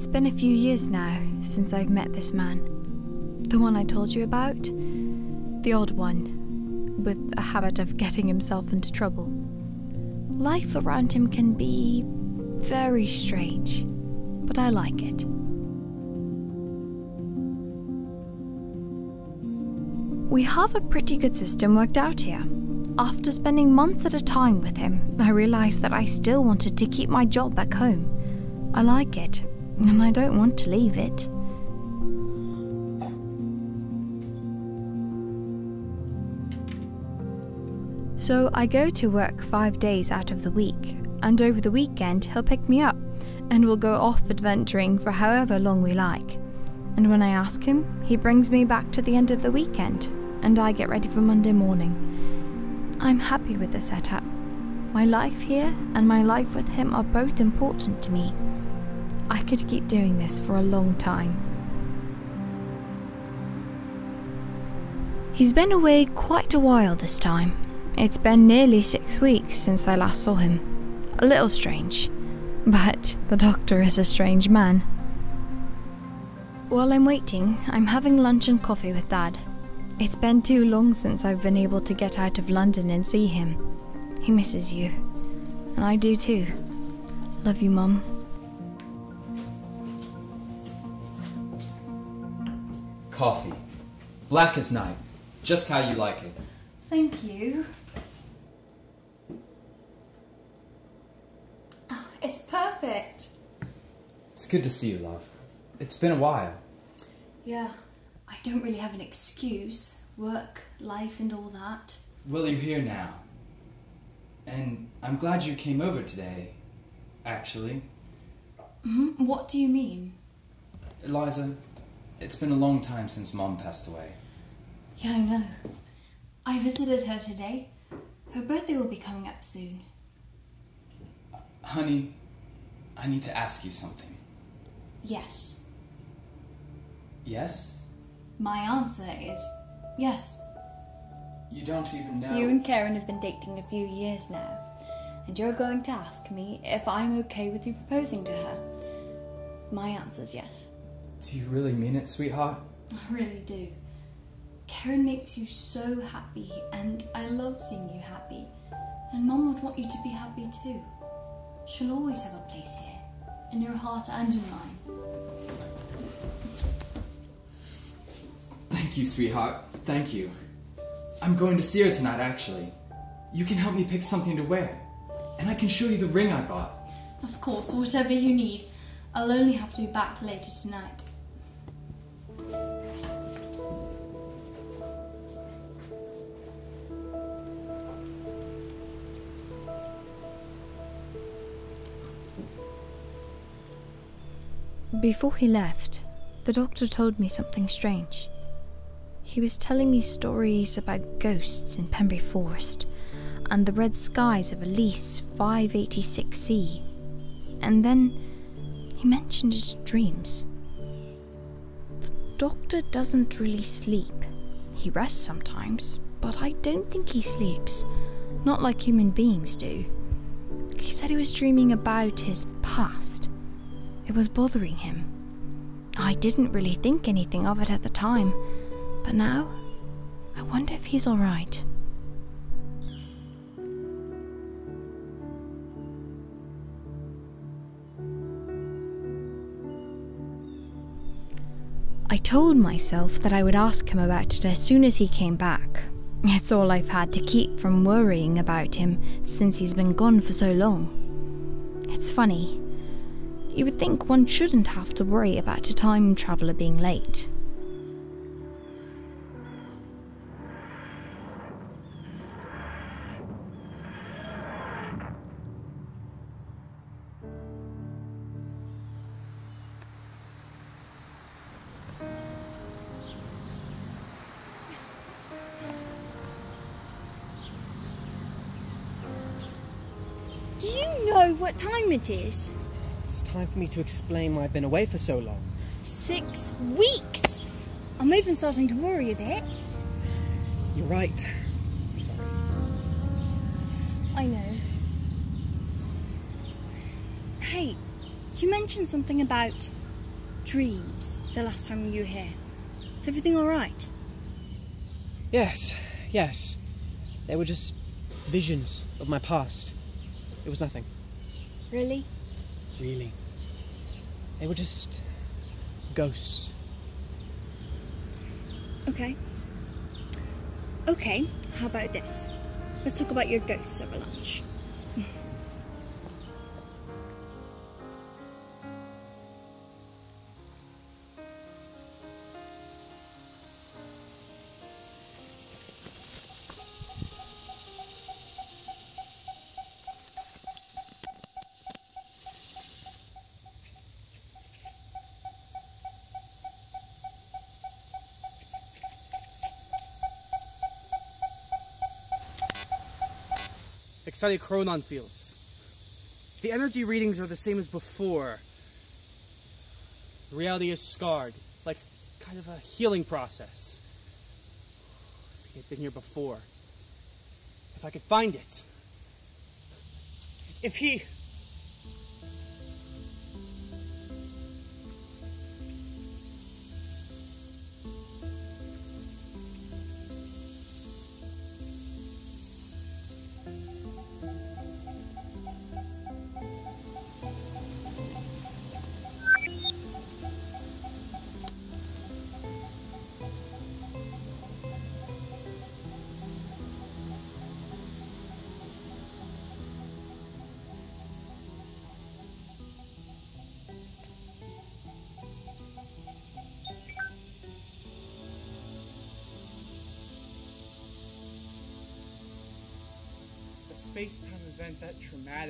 It's been a few years now since I've met this man. The one I told you about. The odd one, with a habit of getting himself into trouble. Life around him can be very strange, but I like it. We have a pretty good system worked out here. After spending months at a time with him, I realised that I still wanted to keep my job back home. I like it, and I don't want to leave it. So I go to work five days out of the week, and over the weekend he'll pick me up, and we'll go off adventuring for however long we like. And when I ask him, he brings me back to the end of the weekend, and I get ready for Monday morning. I'm happy with the setup. My life here and my life with him are both important to me. I could keep doing this for a long time. He's been away quite a while this time. It's been nearly six weeks since I last saw him. A little strange, but the doctor is a strange man. While I'm waiting, I'm having lunch and coffee with Dad. It's been too long since I've been able to get out of London and see him. He misses you. And I do too. Love you, Mum. Coffee. Black as night. Just how you like it. Thank you. Oh, it's perfect. It's good to see you, love. It's been a while. Yeah, I don't really have an excuse. Work, life, and all that. Well, you're here now. And I'm glad you came over today, actually. hmm What do you mean? Eliza, it's been a long time since Mom passed away. Yeah, I know. I visited her today. Her birthday will be coming up soon. Honey, I need to ask you something. Yes. Yes? My answer is yes. You don't even know. You and Karen have been dating a few years now, and you're going to ask me if I'm okay with you proposing to her. My answer's yes. Do you really mean it, sweetheart? I really do. Karen makes you so happy, and I love seeing you happy. And Mum would want you to be happy too. She'll always have a place here, in your heart and in mine. Thank you, sweetheart. Thank you. I'm going to see her tonight, actually. You can help me pick something to wear. And I can show you the ring I bought. Of course, whatever you need. I'll only have to be back later tonight. Before he left, the doctor told me something strange. He was telling me stories about ghosts in Pembury Forest and the red skies of Elise 586C. And then he mentioned his dreams. The doctor doesn't really sleep. He rests sometimes, but I don't think he sleeps. Not like human beings do. He said he was dreaming about his past. It was bothering him. I didn't really think anything of it at the time, but now I wonder if he's alright. I told myself that I would ask him about it as soon as he came back. It's all I've had to keep from worrying about him since he's been gone for so long. It's funny. You would think one shouldn't have to worry about a time traveller being late. Do you know what time it is? Time for me to explain why I've been away for so long. Six weeks! I'm even starting to worry a bit. You're right. I'm sorry. I know. Hey, you mentioned something about dreams the last time you were here. Is everything alright? Yes, yes. They were just visions of my past. It was nothing, Really? Really. They were just ghosts. Okay. Okay, how about this? Let's talk about your ghosts over lunch. Excited chronon fields. The energy readings are the same as before. Reality is scarred, like kind of a healing process. If he had been here before. If I could find it. If he.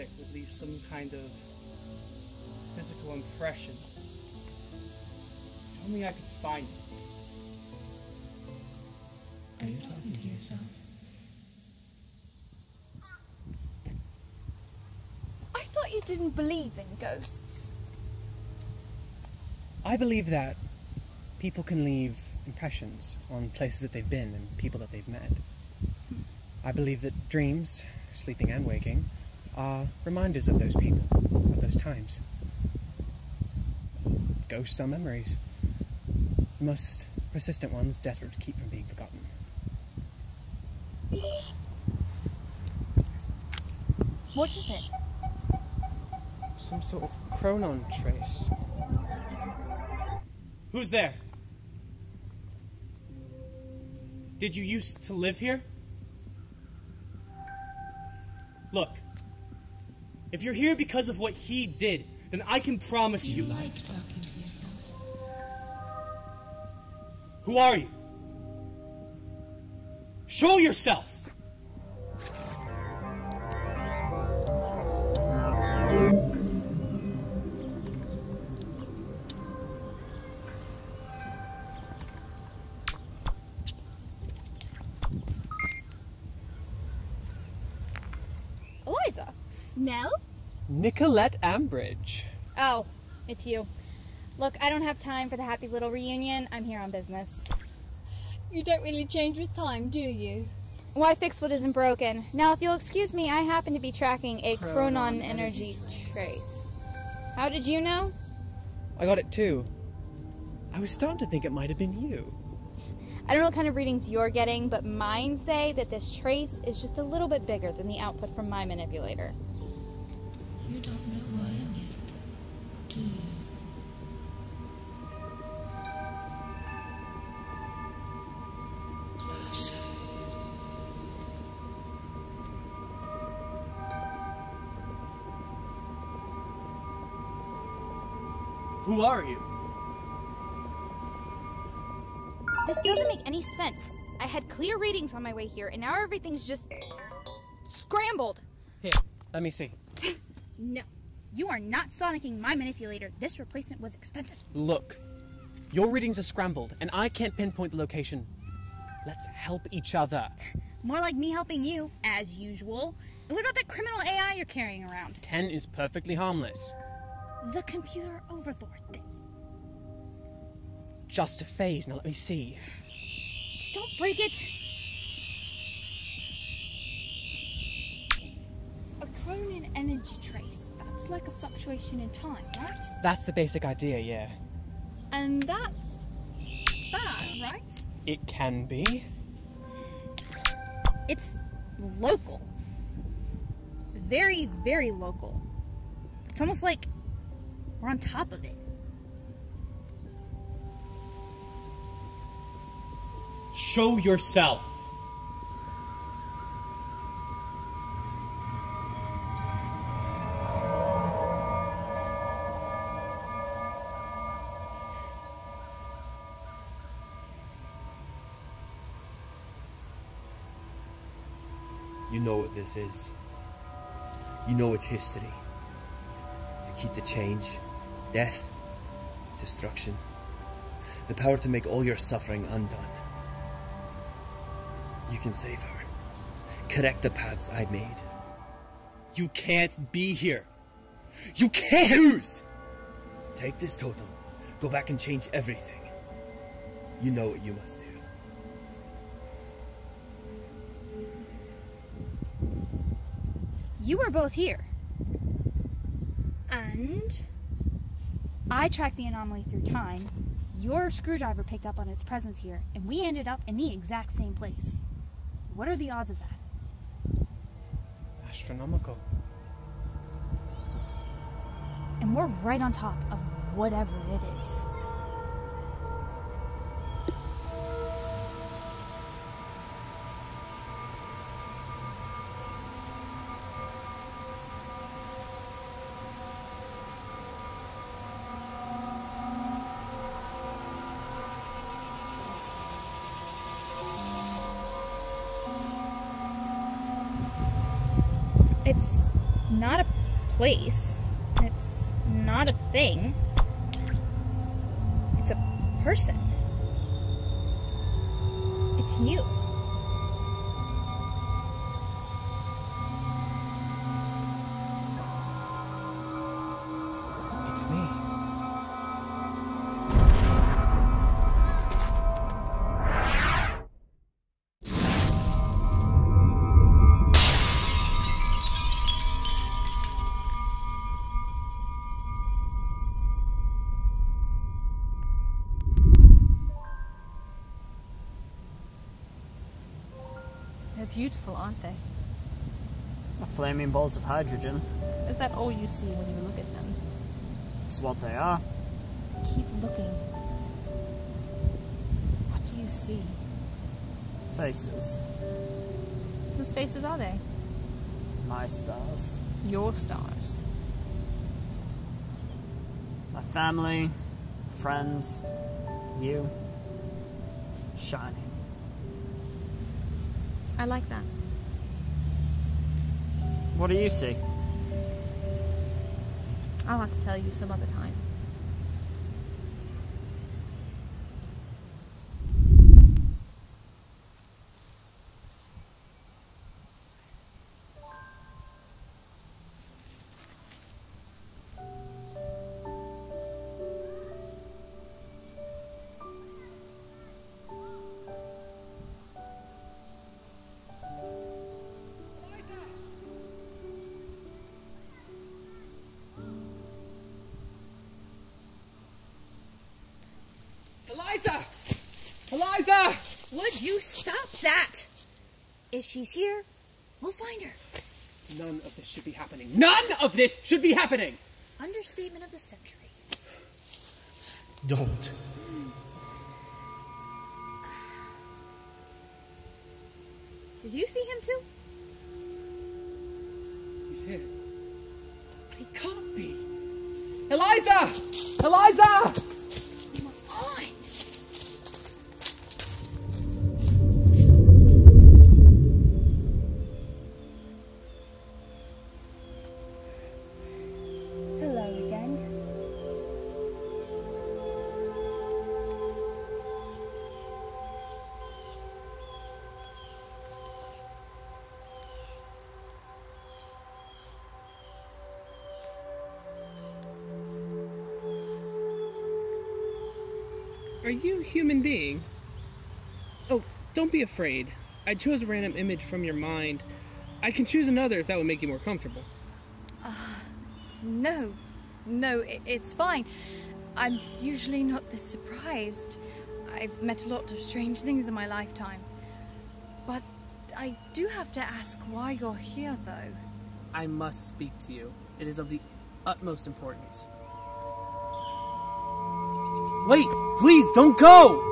That would leave some kind of physical impression. If only I could find it. Are you talking to yourself? I thought you didn't believe in ghosts. I believe that people can leave impressions on places that they've been and people that they've met. I believe that dreams, sleeping and waking, are reminders of those people, of those times. Ghosts are memories. The most persistent ones desperate to keep from being forgotten. What is it? Some sort of chronon trace. Who's there? Did you used to live here? Look, if you're here because of what he did, then I can promise You you. like talking to yourself. Who are you? Show yourself! Nicolette Ambridge. Oh, it's you. Look, I don't have time for the happy little reunion. I'm here on business. You don't really change with time, do you? Why fix what isn't broken? Now, if you'll excuse me, I happen to be tracking a chronon energy trace. How did you know? I got it too. I was starting to think it might have been you. I don't know what kind of readings you're getting, but mine say that this trace is just a little bit bigger than the output from my manipulator. Who are you? This doesn't make any sense. I had clear readings on my way here, and now everything's just scrambled. Here, let me see. No, you are not sonicking my manipulator. This replacement was expensive. Look, your readings are scrambled, and I can't pinpoint the location. Let's help each other. More like me helping you, as usual. And what about that criminal AI you're carrying around? Ten is perfectly harmless. The computer overlord thing. Just a phase. Now let me see. Just don't break it. A chronon energy trace. That's like a fluctuation in time, right? That's the basic idea, yeah. And that's bad, right? It can be. It's local. Very, very local. It's almost like we're on top of it. Show yourself. You know what this is. You know its history. To keep the change, death, destruction. The power to make all your suffering undone. You can save her. Correct the paths I made. You can't be here. You can't! Choose! Take this totem. Go back and change everything. You know what you must do. You were both here. And I tracked the anomaly through time. Your screwdriver picked up on its presence here, and we ended up in the exact same place. What are the odds of that? Astronomical. And we're right on top of whatever it is. Place. It's not a thing. It's a person. Beautiful, aren't they? Flaming balls of hydrogen Is that all you see when you look at them? It's what they are. Keep looking. What do you see? Faces. Whose faces are they? My stars. Your stars. My family, friends, you. Shining. I like that. What do you see? I'll have to tell you some other time. If she's here, we'll find her. None of this should be happening. None of this should be happening! Understatement of the century. Don't. Did you see him too? You human being? Oh, don't be afraid. I chose a random image from your mind. I can choose another if that would make you more comfortable. Uh, no, no, i- it's fine. I'm usually not this surprised. I've met a lot of strange things in my lifetime. But I do have to ask why you're here, though. I must speak to you. It is of the utmost importance. Wait! Please, don't go!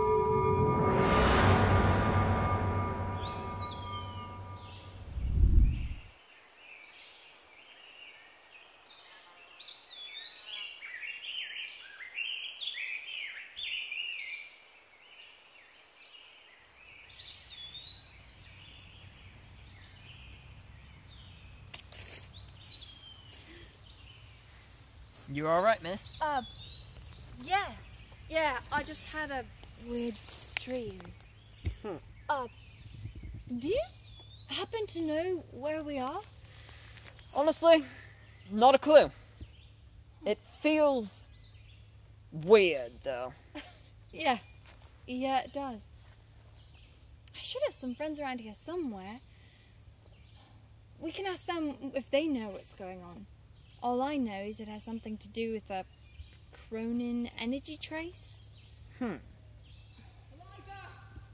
You're alright, miss? Uh, yeah. Yeah, I just had a weird dream. Hmm. Uh, do you happen to know where we are? Honestly, not a clue. It feels weird, though. Yeah. Yeah, it does. I should have some friends around here somewhere. We can ask them if they know what's going on. All I know is it has something to do with a chronon energy trace. Hmm.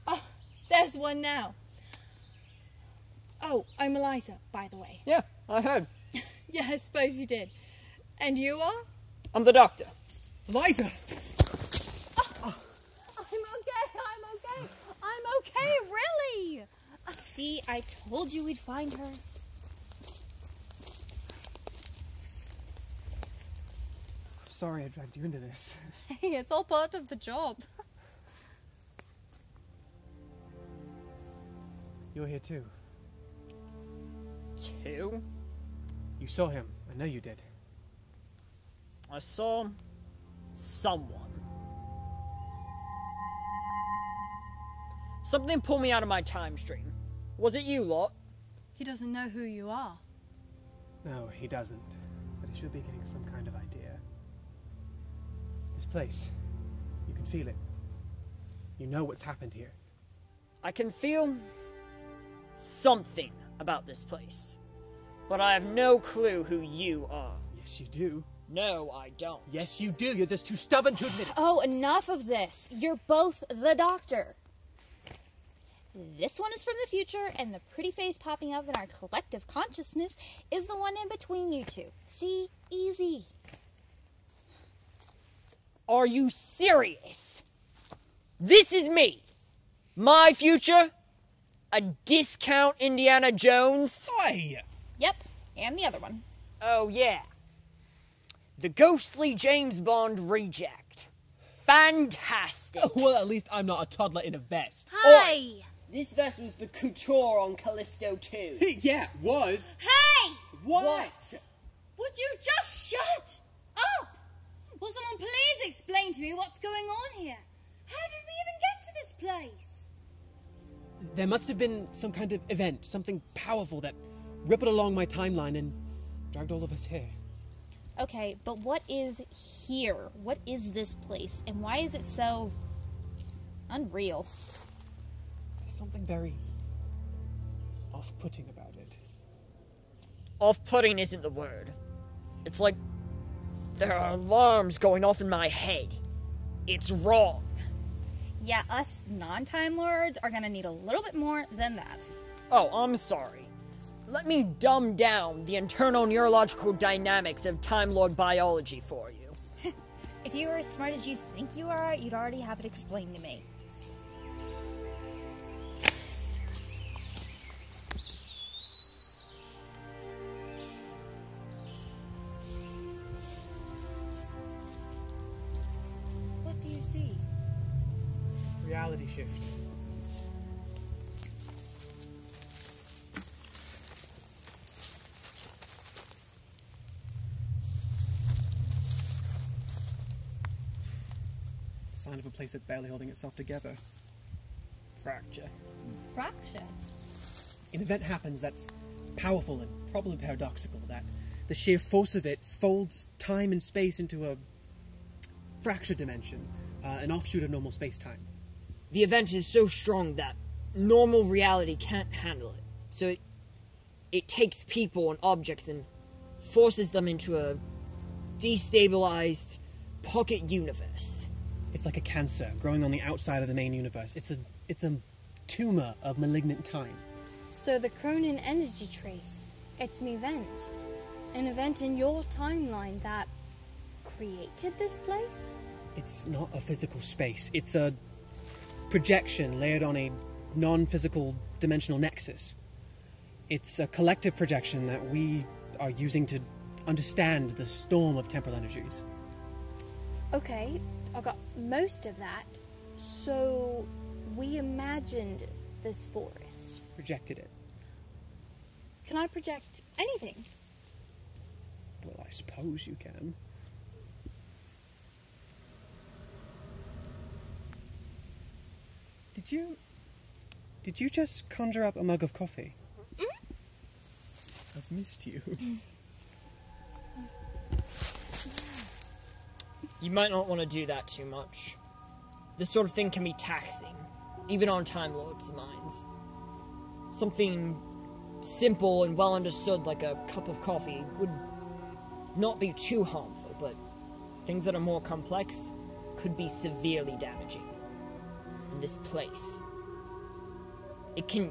Oh, there's one now. Oh, I'm Eliza, by the way. Yeah, I heard. Yeah, I suppose you did. And you are? I'm the doctor. Eliza! I'm okay, I'm okay. I'm okay, really. See, I told you we'd find her. Sorry I dragged you into this. Hey, it's all part of the job. You're here too. Two? You saw him. I know you did. I saw someone. Something pulled me out of my time stream. Was it you lot? He doesn't know who you are. No, he doesn't. But he should be getting some kind of idea. This place. You can feel it. You know what's happened here. I can feel something about this place, but I have no clue who you are. Yes, you do. No, I don't. Yes, you do. You're just too stubborn to admit it. Oh, enough of this. You're both the doctor. This one is from the future, and the pretty face popping up in our collective consciousness is the one in between you two. See? Easy. Are you serious? This is me. My future? A discount Indiana Jones? Hey! Yep, and the other one. Oh, yeah. The ghostly James Bond reject. Fantastic. well, at least I'm not a toddler in a vest. Hi! This vest was the couture on Callisto 2. yeah, was. Hey! What? What? Would you just shut up? Will someone please explain to me what's going on here? How did we even get to this place? There must have been some kind of event, something powerful that rippled along my timeline and dragged all of us here. Okay, but what is here? What is this place? And why is it so unreal? There's something very off putting about it. Off putting isn't the word. It's like there are alarms going off in my head. It's wrong. Yeah, us non Time Lords are gonna need a little bit more than that. Oh, I'm sorry. Let me dumb down the internal neurological dynamics of Time Lord biology for you. If you were as smart as you think you are, you'd already have it explained to me. Reality shift. Sign of a place that's barely holding itself together. Fracture. Fracture. An event happens that's powerful and probably paradoxical, that the sheer force of it folds time and space into a fracture dimension, uh, an offshoot of normal space time. The event is so strong that normal reality can't handle it. So it, it takes people and objects and forces them into a destabilized, pocket universe. It's like a cancer growing on the outside of the main universe. It's a it's a tumor of malignant time. So the chronon energy trace, it's an event. An event in your timeline that created this place? It's not a physical space. It's a projection layered on a non-physical dimensional nexus. It's a collective projection that we are using to understand the storm of temporal energies. Okay, I got most of that. So we imagined this forest. Projected it. Can I project anything? Well, I suppose you can. Did you. Did you just conjure up a mug of coffee? Mm-hmm. I've missed you. You might not want to do that too much. This sort of thing can be taxing, even on Time Lords' minds. Something simple and well understood, like a cup of coffee, would not be too harmful, but things that are more complex could be severely damaging. In this place, it can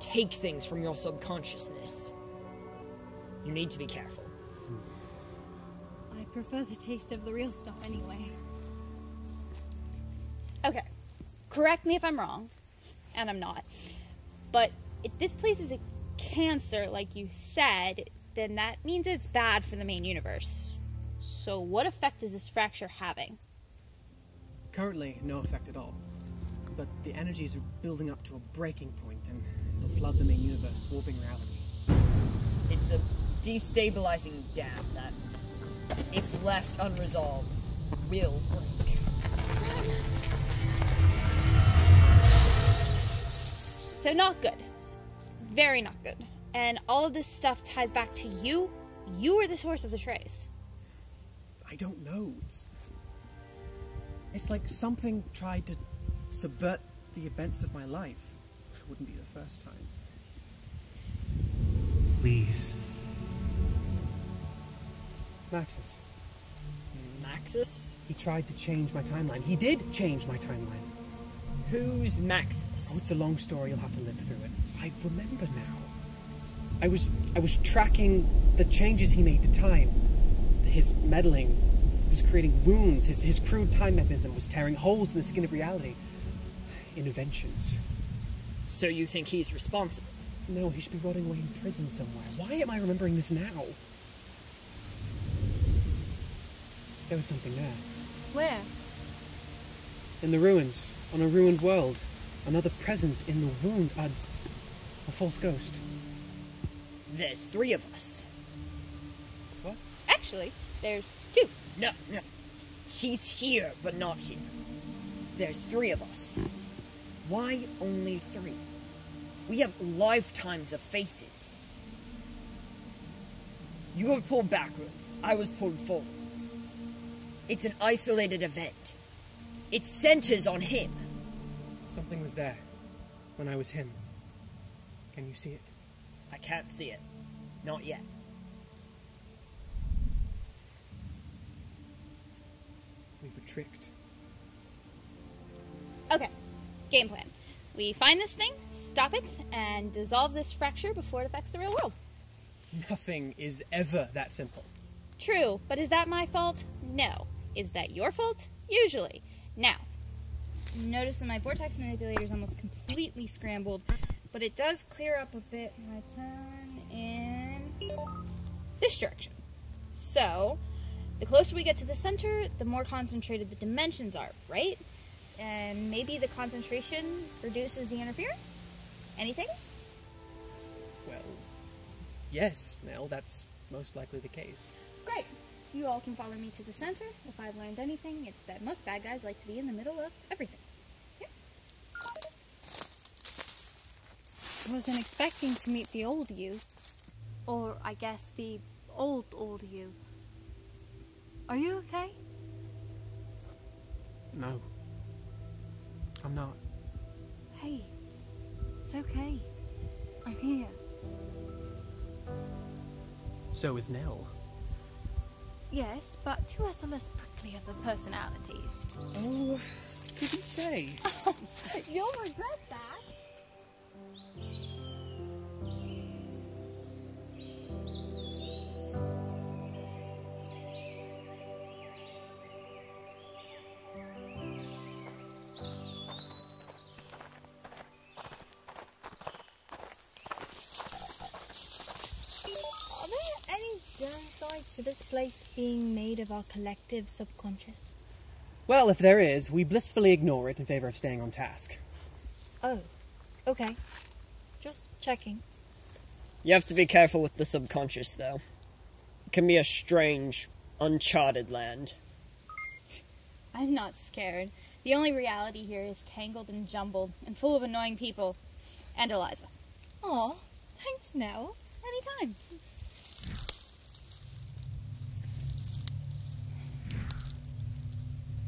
take things from your subconsciousness. You need to be careful. I prefer the taste of the real stuff anyway. Okay, correct me if I'm wrong, and I'm not. But if this place is a cancer, like you said, then that means it's bad for the main universe. So, what effect is this fracture having? Currently, no effect at all. But the energies are building up to a breaking point and it'll flood the main universe, warping reality. It's a destabilizing dam that, if left unresolved, will break. So, not good. Very not good. And all of this stuff ties back to you. You are the source of the trace. I don't know. It's, it's like something tried to subvert the events of my life. It wouldn't be the first time. Please. Maxis. Maxis? He tried to change my timeline. He did change my timeline. Who's Maxis? Oh, it's a long story. You'll have to live through it. I remember now. I was I was tracking the changes he made to time. His meddling was creating wounds. His his crude time mechanism was tearing holes in the skin of reality. Interventions. So you think he's responsible? No, he should be rotting away in prison somewhere. Why am I remembering this now? There was something there. Where? In the ruins, on a ruined world. Another presence in the wound. A, a false ghost. There's three of us. What? Actually, there's two. No, no. He's here, but not here. There's three of us. Why only three? We have lifetimes of faces. You were pulled backwards. I was pulled forwards. It's an isolated event. It centers on him. Something was there when I was him. Can you see it? I can't see it. Not yet. We were tricked. Okay, game plan. We find this thing, stop it, and dissolve this fracture before it affects the real world. Nothing is ever that simple. True, but is that my fault? No. Is that your fault? Usually. Now, notice that my vortex manipulator is almost completely scrambled, but it does clear up a bit when I turn in this direction. So, the closer we get to the center, the more concentrated the dimensions are, right? And maybe the concentration reduces the interference? Anything? Well, yes, Nell, that's most likely the case. Great. You all can follow me to the center. If I've learned anything, it's that most bad guys like to be in the middle of everything. Wasn't expecting to meet the old you. Or, I guess, the old, old you. Are you okay? No. I'm not. Hey, it's okay. I'm here. So is Nell. Yes, but two us are less prickly of the personalities. Oh, couldn't say. You'll regret that. This place being made of our collective subconscious? Well, if there is, we blissfully ignore it in favor of staying on task. Oh, okay. Just checking. You have to be careful with the subconscious, though. It can be a strange, uncharted land. I'm not scared. The only reality here is tangled and jumbled and full of annoying people. And Eliza. Aw, thanks, Nell. Anytime.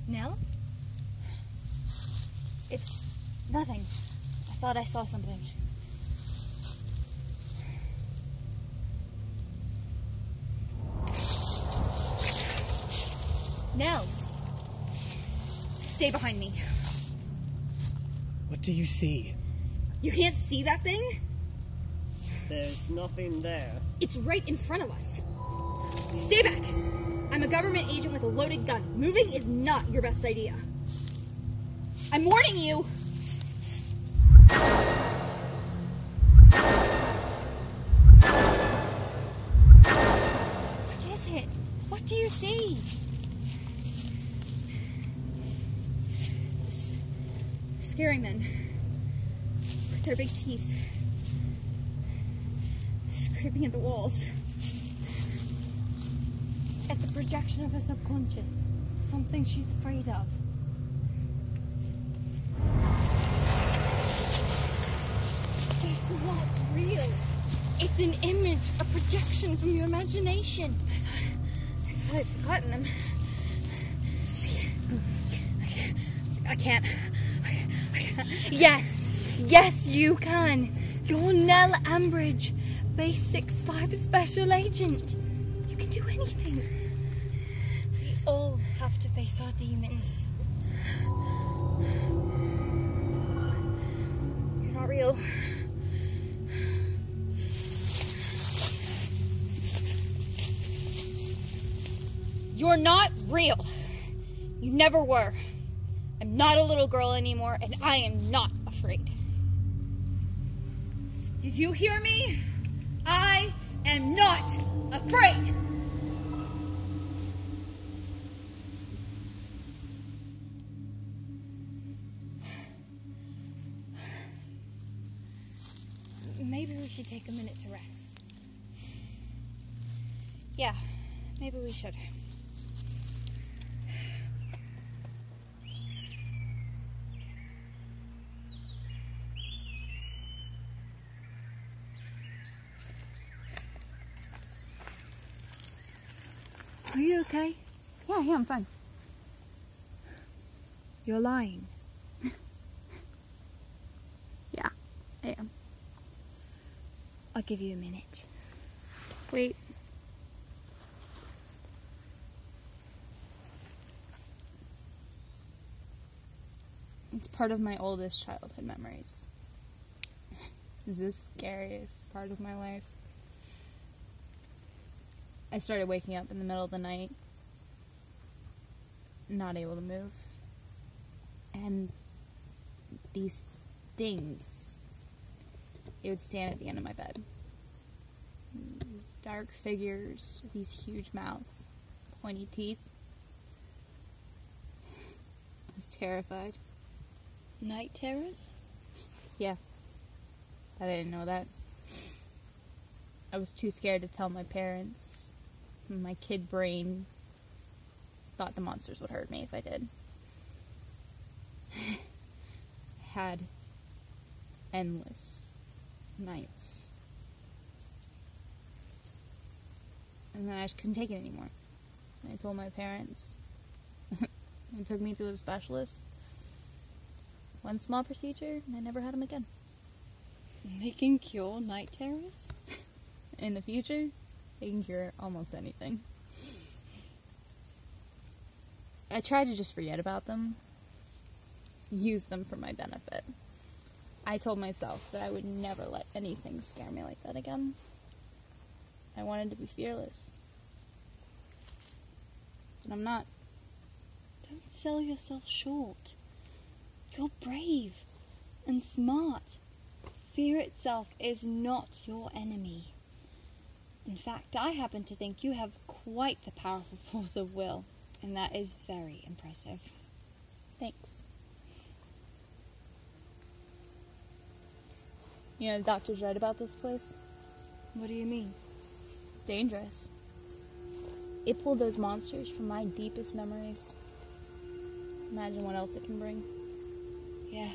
Nell? It's nothing. I thought I saw something. Nell! Stay behind me. What do you see? You can't see that thing? There's nothing there. It's right in front of us. Stay back! I'm a government agent with a loaded gun. Moving is not your best idea. I'm warning you! What is it? What do you see? Scary men. With their big teeth. Scraping at the walls. It's a projection of her subconscious. Something she's afraid of. It's not real. It's an image, a projection from your imagination. I thought, I thought I'd forgotten them. I can't. I can't. I can't. Yes, yes, you can. You're Nell Ambridge, Base 65 Special Agent. You can do anything. All have to face our demons. You're not real. You're not real. You never were. I'm not a little girl anymore, and I am not afraid. Did you hear me? I am not afraid. Take a minute to rest. Yeah, maybe we should. Are you okay? Yeah, yeah, I'm fine. You're lying. Yeah, I am. I'll give you a minute. Wait. It's part of my oldest childhood memories. Is the scariest part of my life. I started waking up in the middle of the night, not able to move. And these things, it would stand at the end of my bed. These dark figures these huge mouths, pointy teeth. I was terrified. Night terrors? Yeah. I didn't know that. I was too scared to tell my parents. My kid brain thought the monsters would hurt me if I did. Had endless nights. And then I just couldn't take it anymore. And I told my parents. they took me to a specialist. One small procedure, and I never had them again. They can cure night terrors? In the future, they can cure almost anything. I tried to just forget about them, use them for my benefit. I told myself that I would never let anything scare me like that again. I wanted to be fearless. But I'm not. Don't sell yourself short. You're brave and smart. Fear itself is not your enemy. In fact, I happen to think you have quite the powerful force of will, and that is very impressive. Thanks. You know, the doctor's right about this place. What do you mean? It's dangerous. It pulled those monsters from my deepest memories. Imagine what else it can bring. Yeah.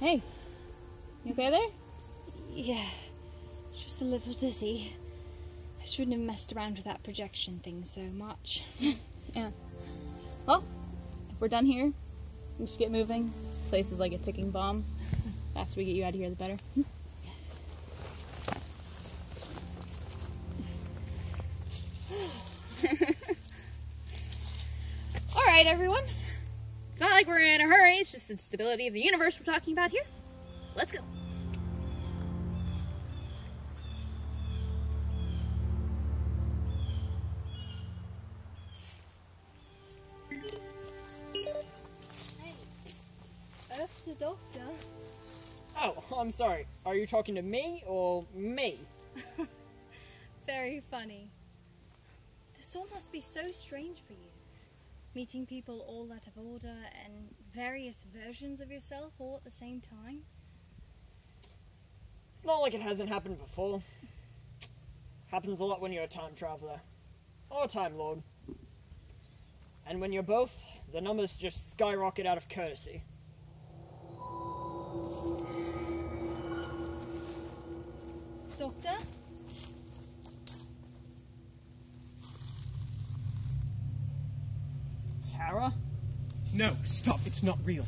Hey, you okay there? Yeah. Just a little dizzy. I shouldn't have messed around with that projection thing so much. yeah. Well, if we're done here, we should get moving. This place is like a ticking bomb. Faster we get you out of here, the better. Hmm? All right, everyone. It's not like we're in a hurry. It's just the stability of the universe we're talking about here. Let's go. Sorry. Are you talking to me or me? Very funny. This all must be so strange for you. Meeting people all out of order and various versions of yourself all at the same time. It's not like it hasn't happened before. Happens a lot when you're a time traveler. Or a time lord. And when you're both, the numbers just skyrocket out of courtesy. Doctor? Tara? No, stop. It's not real.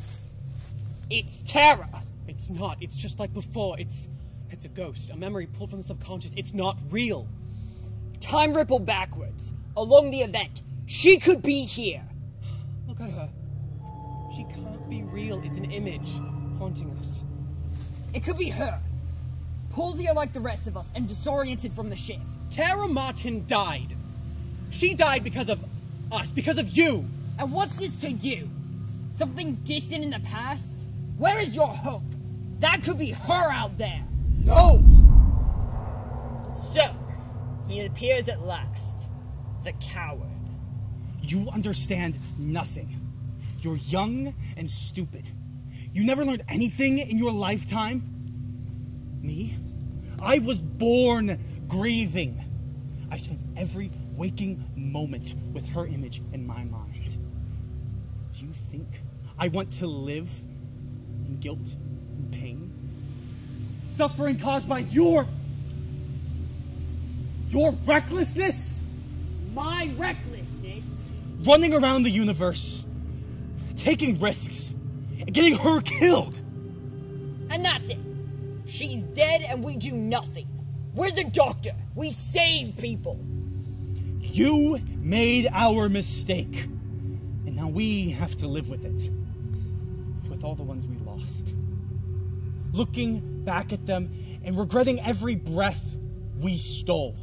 It's Tara! It's not. It's just like before. It's it's a ghost, a memory pulled from the subconscious. It's not real. Time ripple backwards, along the event. She could be here. Look at her. She can't be real. It's an image haunting us. It could be her. Here like the rest of us and disoriented from the shift. Tara Martin died. She died because of us, because of you. And what's this to you? Something distant in the past? Where is your hope? That could be her out there. No! So, he appears at last. The coward. You understand nothing. You're young and stupid. You never learned anything in your lifetime? Me? I was born grieving. I spent every waking moment with her image in my mind. Do you think I want to live in guilt and pain? Suffering caused by your. your recklessness? My recklessness? Running around the universe, taking risks, and getting her killed. And that's it. She's dead and we do nothing. We're the doctor. We save people. You made our mistake. And now we have to live with it. With all the ones we lost. Looking back at them and regretting every breath we stole.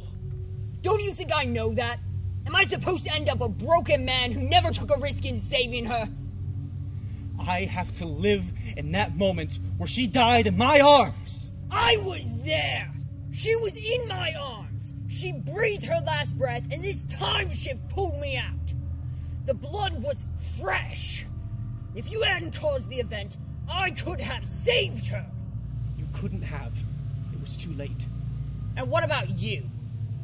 Don't you think I know that? Am I supposed to end up a broken man who never took a risk in saving her? I have to live in that moment where she died in my arms. I was there. She was in my arms. She breathed her last breath, and this time shift pulled me out. The blood was fresh. If you hadn't caused the event, I could have saved her. You couldn't have. It was too late. And what about you?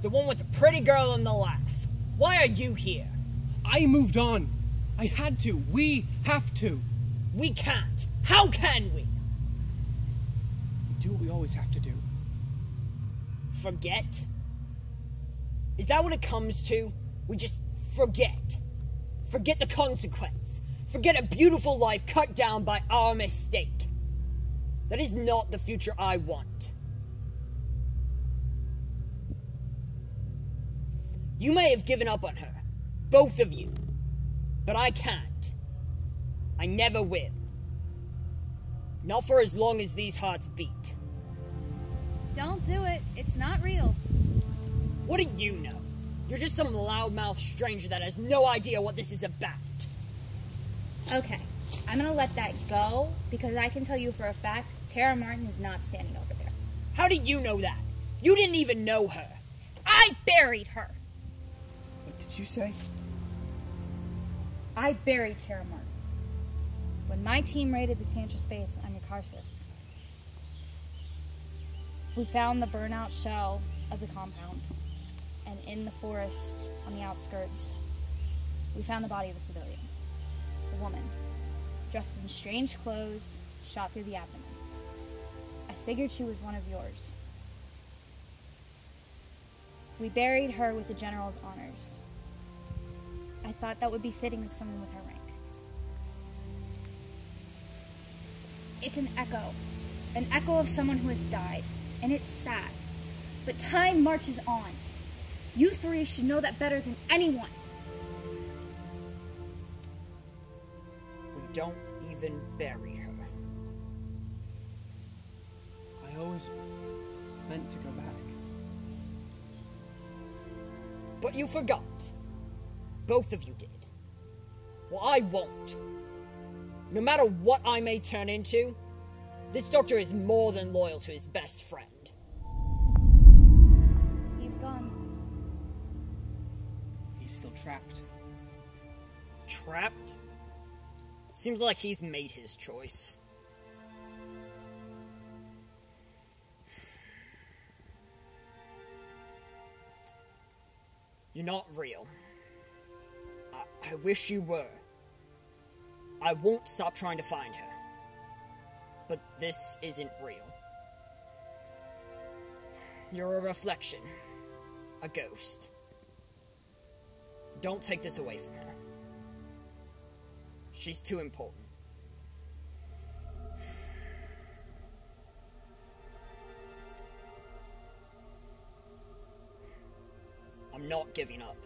The one with the pretty girl and the laugh. Why are you here? I moved on. I had to. We have to. We can't. How can we? We do what we always have to do. Forget? Is that what it comes to? We just forget. Forget the consequence. Forget a beautiful life cut down by our mistake. That is not the future I want. You may have given up on her, both of you. But I can't. I never will. Not for as long as these hearts beat. Don't do it. It's not real. What do you know? You're just some loudmouth stranger that has no idea what this is about. Okay, I'm gonna let that go because I can tell you for a fact Tara Martin is not standing over there. How do you know that? You didn't even know her. I buried her. What did you say? I buried Tara Martin. When my team raided the Tantra space on Karsus, we found the burnout shell of the compound. And in the forest on the outskirts, we found the body of a civilian. A woman, dressed in strange clothes, shot through the abdomen. I figured she was one of yours. We buried her with the general's honors. I thought that would be fitting of someone with her It's an echo. An echo of someone who has died. And it's sad. But time marches on. You three should know that better than anyone. We don't even bury her. I always meant to go back. But you forgot. Both of you did. Well, I won't. No matter what I may turn into, this doctor is more than loyal to his best friend. He's gone. He's still trapped. Trapped? Seems like he's made his choice. You're not real. I, I wish you were. I won't stop trying to find her. But this isn't real. You're a reflection. A ghost. Don't take this away from her. She's too important. I'm not giving up.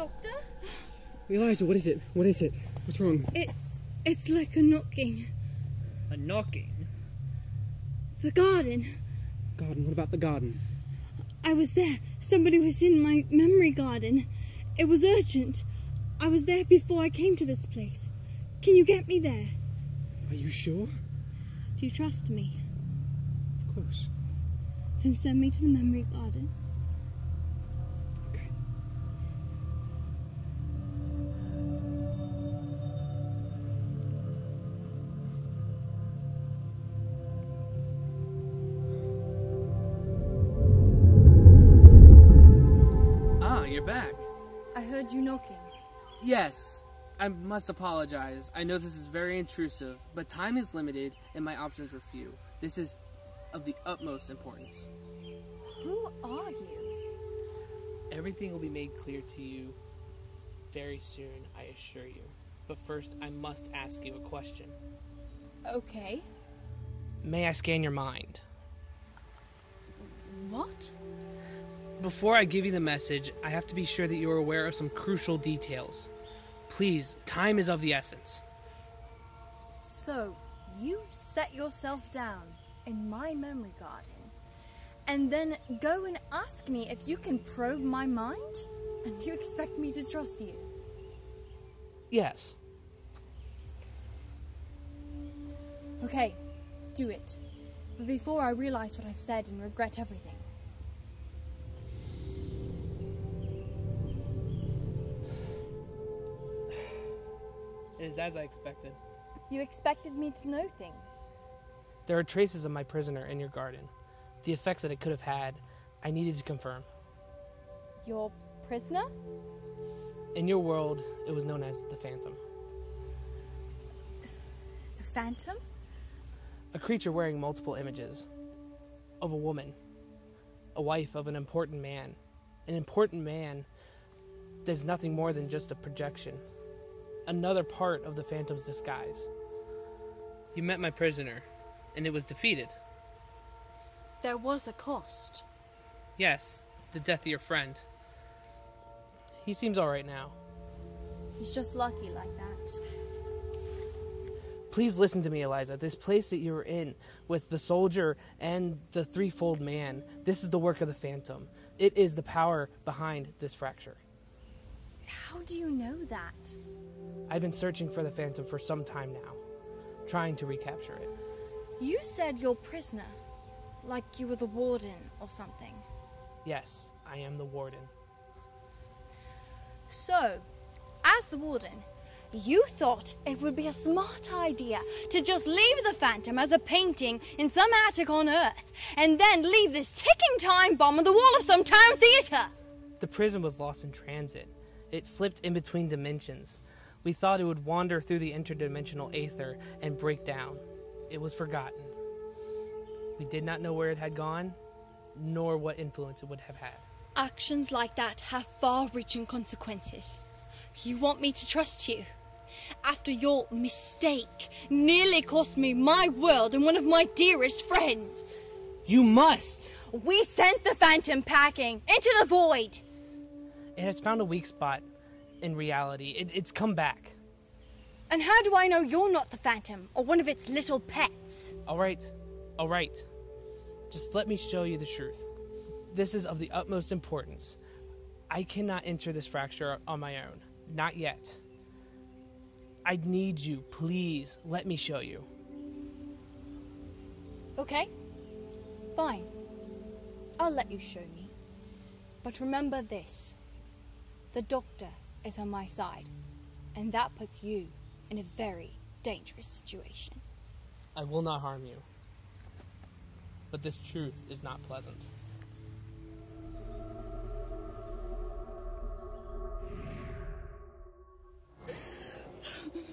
Doctor? Eliza, what is it? What is it? What's wrong? It's it's like a knocking. A knocking? The garden. Garden, what about the garden? I was there. Somebody was in my memory garden. It was urgent. I was there before I came to this place. Can you get me there? Are you sure? Do you trust me? Of course. Then send me to the memory garden. Yes, I must apologize. I know this is very intrusive, but time is limited and my options are few. This is of the utmost importance. Who are you? Everything will be made clear to you very soon, I assure you. But first, I must ask you a question. Okay. May I scan your mind? What? Before I give you the message, I have to be sure that you are aware of some crucial details. Please, time is of the essence. So, you set yourself down in my memory garden and then go and ask me if you can probe my mind? And you expect me to trust you? Yes. Okay, do it. But before I realize what I've said and regret everything. Is as I expected. You expected me to know things. There are traces of my prisoner in your garden. The effects that it could have had, I needed to confirm. Your prisoner? In your world, it was known as the Phantom. The Phantom? A creature wearing multiple images of a woman, a wife of an important man. An important man that's nothing more than just a projection, another part of the Phantom's disguise. You met my prisoner, and it was defeated. There was a cost. Yes, the death of your friend. He seems alright now. He's just lucky like that. Please listen to me, Eliza. This place that you're in with the soldier and the threefold man, this is the work of the Phantom. It is the power behind this fracture. How do you know that? I've been searching for the Phantom for some time now, trying to recapture it. You said you're prisoner. Like you were the warden or something. Yes, I am the warden. So, as the warden, you thought it would be a smart idea to just leave the Phantom as a painting in some attic on Earth, and then leave this ticking time bomb on the wall of some town theater. The prison was lost in transit. It slipped in between dimensions. We thought it would wander through the interdimensional aether and break down. It was forgotten. We did not know where it had gone, nor what influence it would have had. Actions like that have far reaching consequences. You want me to trust you? After your mistake nearly cost me my world and one of my dearest friends. You must! We sent the Phantom packing into the void. It has found a weak spot in reality. It, it's come back. And how do I know you're not the Phantom or one of its little pets? All right, all right. Just let me show you the truth. This is of the utmost importance. I cannot enter this fracture on my own. Not yet. I need you. Please, let me show you. Okay, fine. I'll let you show me. But remember this the doctor is on my side, and that puts you in a very dangerous situation. I will not harm you. But this truth is not pleasant.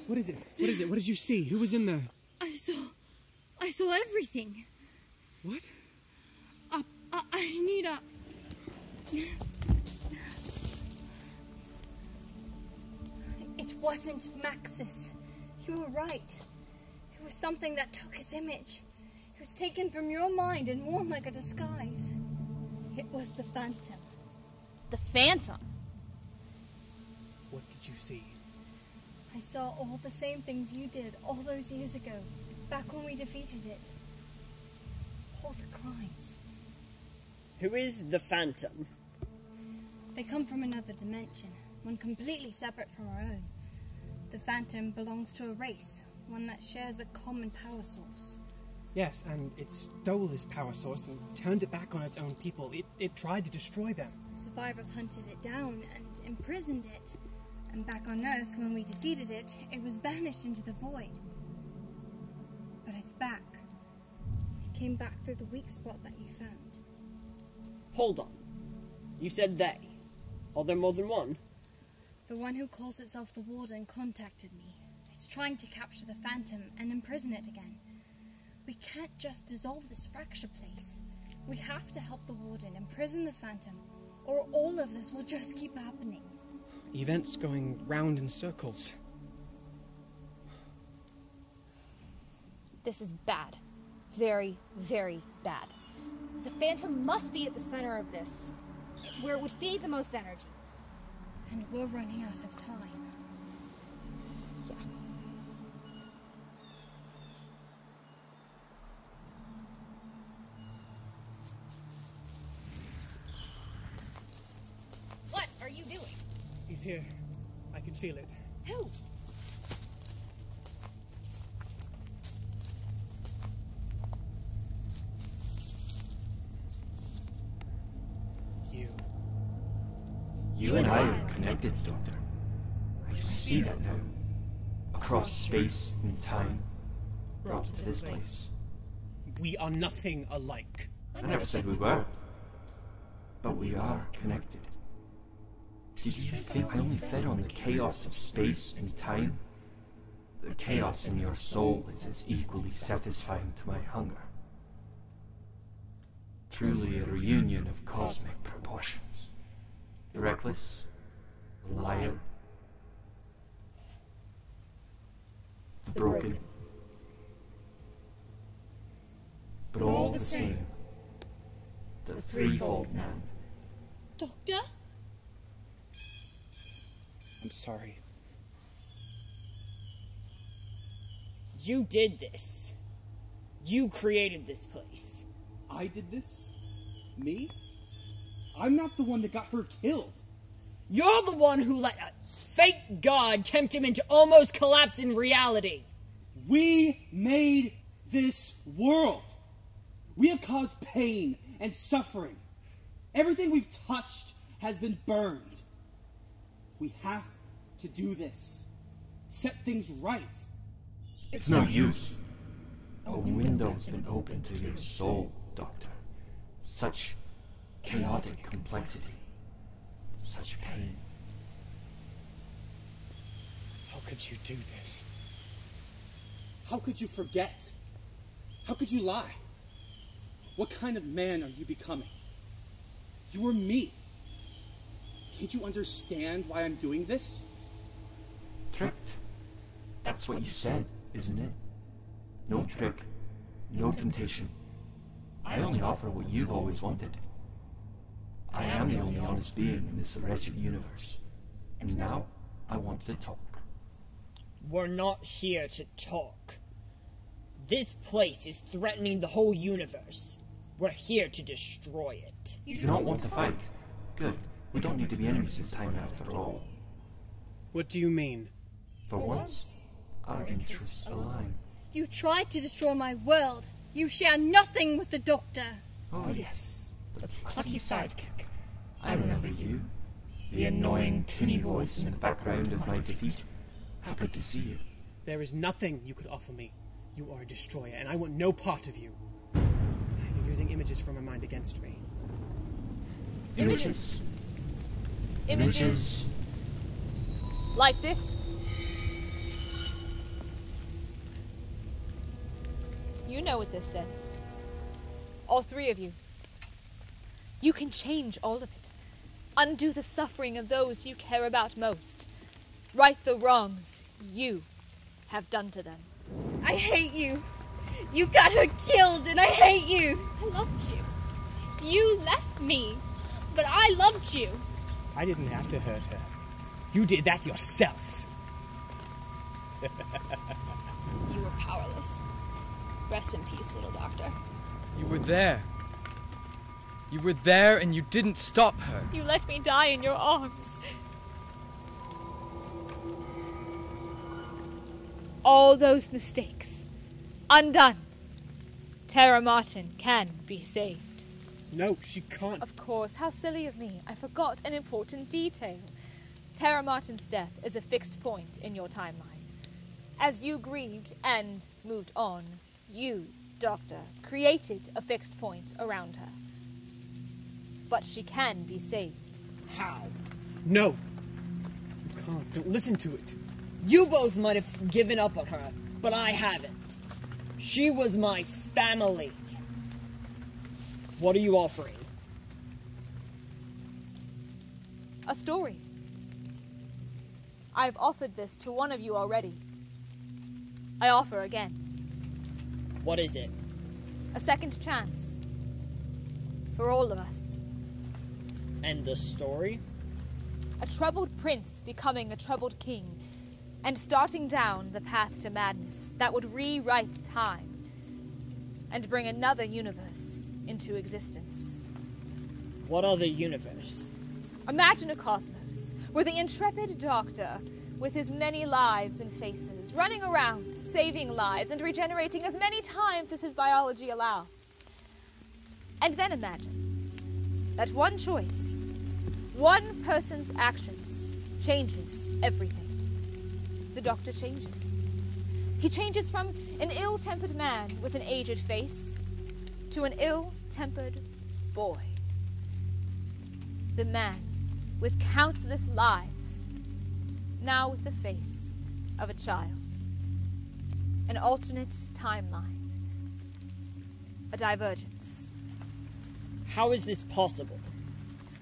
What is it? What is it? What did you see? Who was in there? I saw. I saw everything. What? I, I, I need a. It wasn't Maxis. You were right. It was something that took his image. It was taken from your mind and worn like a disguise. It was the Phantom. The Phantom? What did you see? I saw all the same things you did all those years ago, back when we defeated it. All the crimes. Who is the Phantom? They come from another dimension, one completely separate from our own. The Phantom belongs to a race, one that shares a common power source. Yes, and it stole this power source and turned it back on its own people. It, it tried to destroy them. The Survivors hunted it down and imprisoned it. And back on Earth, when we defeated it, it was banished into the void. But it's back. It came back through the weak spot that you found. Hold on. You said they. Are there more than one? The one who calls itself the Warden contacted me. It's trying to capture the Phantom and imprison it again. We can't just dissolve this fracture place. We have to help the Warden imprison the Phantom, or all of this will just keep happening. Events going round in circles. This is bad. Very, very bad. The Phantom must be at the center of this, where it would feed the most energy. And we're running out of time. What are you doing? He's here. I can feel it. Who? You. You and I are connected, Doctor. I see that now. Across space and time, brought to this place. We are nothing alike. I never said we were. But we are connected. Did you think I only fed on the chaos of space and time? The chaos in your soul is as equally satisfying to my hunger. Truly a reunion of cosmic proportions. The reckless, the liar, the broken. But all the same, the threefold man. Doctor? I'm sorry. You did this. You created this place. I did this? Me? I'm not the one that got her killed. You're the one who let a fake god tempt him into almost collapse in reality. We made this world. We have caused pain and suffering. Everything we've touched has been burned. We have to do this. Set things right. It's no use. A window's been opened to your soul, Doctor. Such chaotic complexity. Such pain. How could you do this? How could you forget? How could you lie? What kind of man are you becoming? You were me. Can't you understand why I'm doing this? Tricked. That's what you said, isn't it? No trick, no temptation. I only offer what you've always wanted. I am the only honest being in this wretched universe. And now, I want to talk. We're not here to talk. This place is threatening the whole universe. We're here to destroy it. If you do not want to fight. Good. We don't need to be enemies this time after all. What do you mean? For once, our interests align. You tried to destroy my world. You share nothing with the Doctor. Oh, yes. The plucky sidekick. I remember you. The annoying tinny voice in the background of my defeat. How good to see you. There is nothing you could offer me. You are a destroyer, and I want no part of you. You're using images from my mind against me. Images. Images. Like this. You know what this says. All three of you. You can change all of it. Undo the suffering of those you care about most. Right the wrongs you have done to them. I hate you. You got her killed, and I hate you. I loved you. You left me, but I loved you. I didn't have to hurt her. You did that yourself. You were powerless. Rest in peace, little doctor. You were there. You were there and you didn't stop her. You let me die in your arms. All those mistakes undone. Tara Martin can be saved. No, she can't. Of course, how silly of me. I forgot an important detail. Tara Martin's death is a fixed point in your timeline. As you grieved and moved on, you, Doctor, created a fixed point around her. But she can be saved. How? No. You can't. Don't listen to it. You both might have given up on her, but I haven't. She was my family. What are you offering? A story. I've offered this to one of you already. I offer again. What is it? A second chance. For all of us. And the story? A troubled prince becoming a troubled king, and starting down the path to madness that would rewrite time and bring another universe into existence. What other universe? Imagine a cosmos where the intrepid doctor, with his many lives and faces, running around, saving lives and regenerating as many times as his biology allows. And then imagine that one choice, one person's actions, changes everything. The doctor changes. He changes from an ill tempered man with an aged face to an ill tempered boy. The man with countless lives, now with the face of a child. An alternate timeline. A divergence. How is this possible?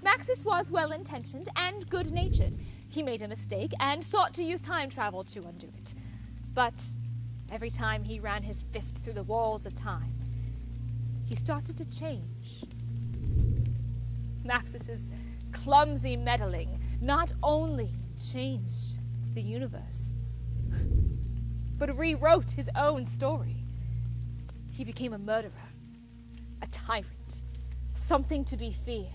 Maxis was well intentioned and good natured. He made a mistake and sought to use time travel to undo it. But every time he ran his fist through the walls of time, he started to change. Maxis's clumsy meddling not only changed the universe, but rewrote his own story. He became a murderer, a tyrant, something to be feared.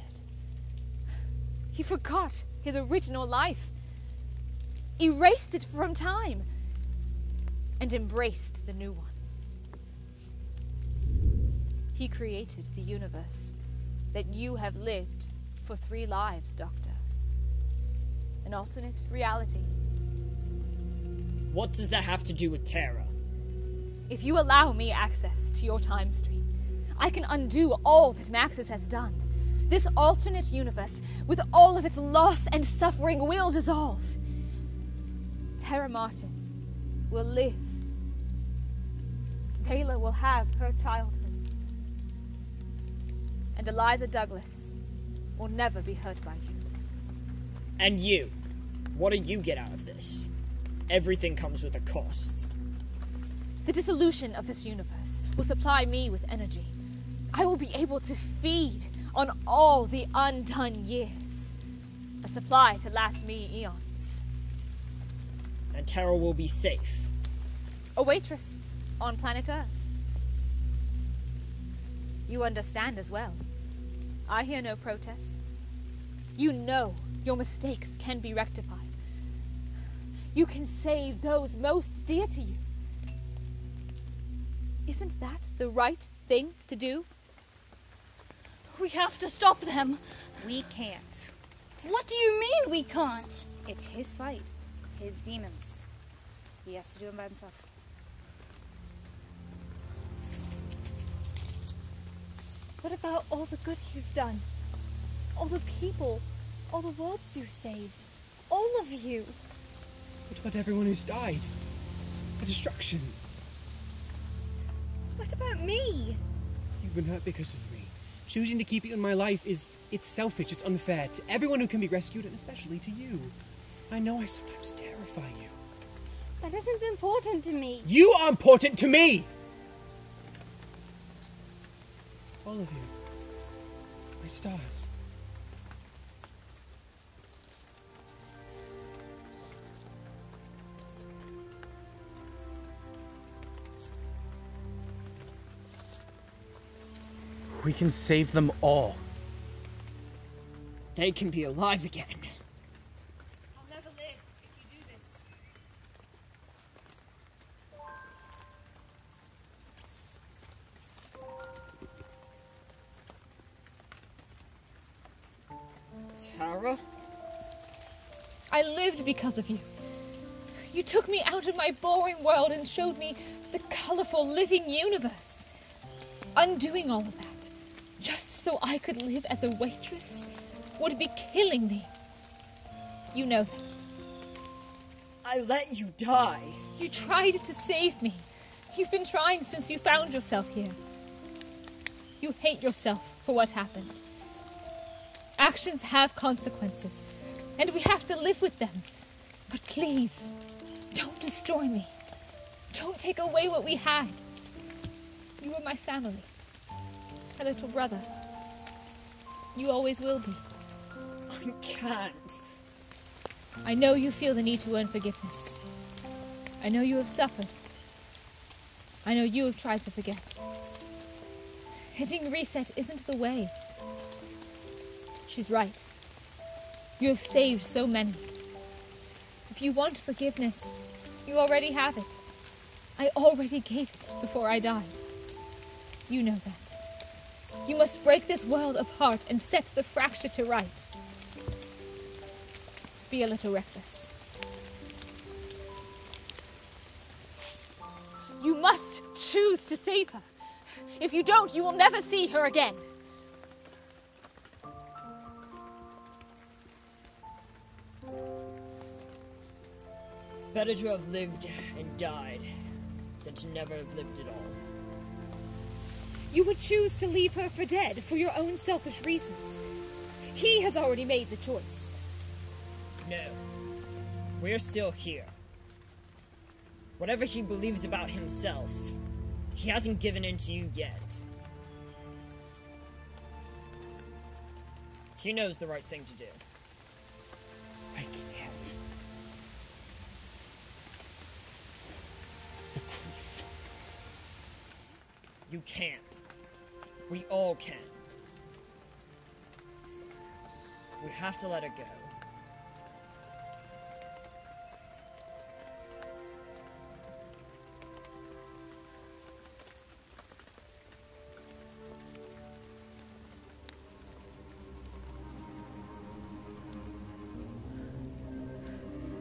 He forgot his original life, erased it from time, and embraced the new one. He created the universe that you have lived for three lives, Doctor. An alternate reality. What does that have to do with Tara? If you allow me access to your time stream, I can undo all that Maxis has done. This alternate universe, with all of its loss and suffering, will dissolve. Tara Martin will live. Layla will have her childhood. And Eliza Douglas will never be hurt by you. And you? What do you get out of this? Everything comes with a cost. The dissolution of this universe will supply me with energy. I will be able to feed on all the undone years. A supply to last me eons. And Tara will be safe. A waitress on planet Earth. You understand as well. I hear no protest. You know your mistakes can be rectified. You can save those most dear to you. Isn't that the right thing to do? We have to stop them. We can't. What do you mean we can't? It's his fight, his demons. He has to do them by himself. What about all the good you've done? All the people, all the worlds you saved, all of you. What about everyone who's died? The destruction. What about me? You've been hurt because of me. Choosing to keep you in my life is it's selfish, it's unfair to everyone who can be rescued and especially to you. I know I sometimes terrify you. That isn't important to me. You are important to me! All of you. My stars. We can save them all. They can be alive again. I'll never live if you do this. Tara? I lived because of you. You took me out of my boring world and showed me the colorful living universe. Undoing all of that, just so I could live as a waitress, would be killing me. You know that. I let you die. You tried to save me. You've been trying since you found yourself here. You hate yourself for what happened. Actions have consequences, and we have to live with them. But please, don't destroy me. Don't take away what we had. You were my family, my little brother. You always will be. I can't. I know you feel the need to earn forgiveness. I know you have suffered. I know you have tried to forget. Hitting reset isn't the way. She's right. You have saved so many. If you want forgiveness, you already have it. I already gave it before I died. You know that. You must break this world apart and set the fracture to right. Be a little reckless. You must choose to save her. If you don't, you will never see her again. Better to have lived and died than to never have lived at all. You would choose to leave her for dead for your own selfish reasons. He has already made the choice. No. We're still here. Whatever he believes about himself, he hasn't given in to you yet. He knows the right thing to do. I can't. The grief. You can. We all can. We have to let it go.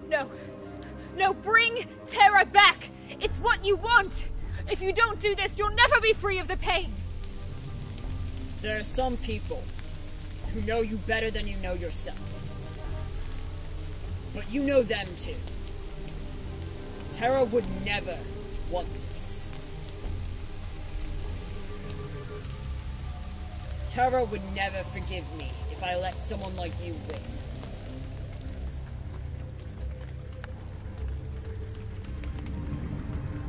No. No, bring Tara back! It's what you want! If you don't do this, you'll never be free of the pain! There are some people who know you better than you know yourself. But you know them too. Tara would never want this. Tara would never forgive me if I let someone like you win.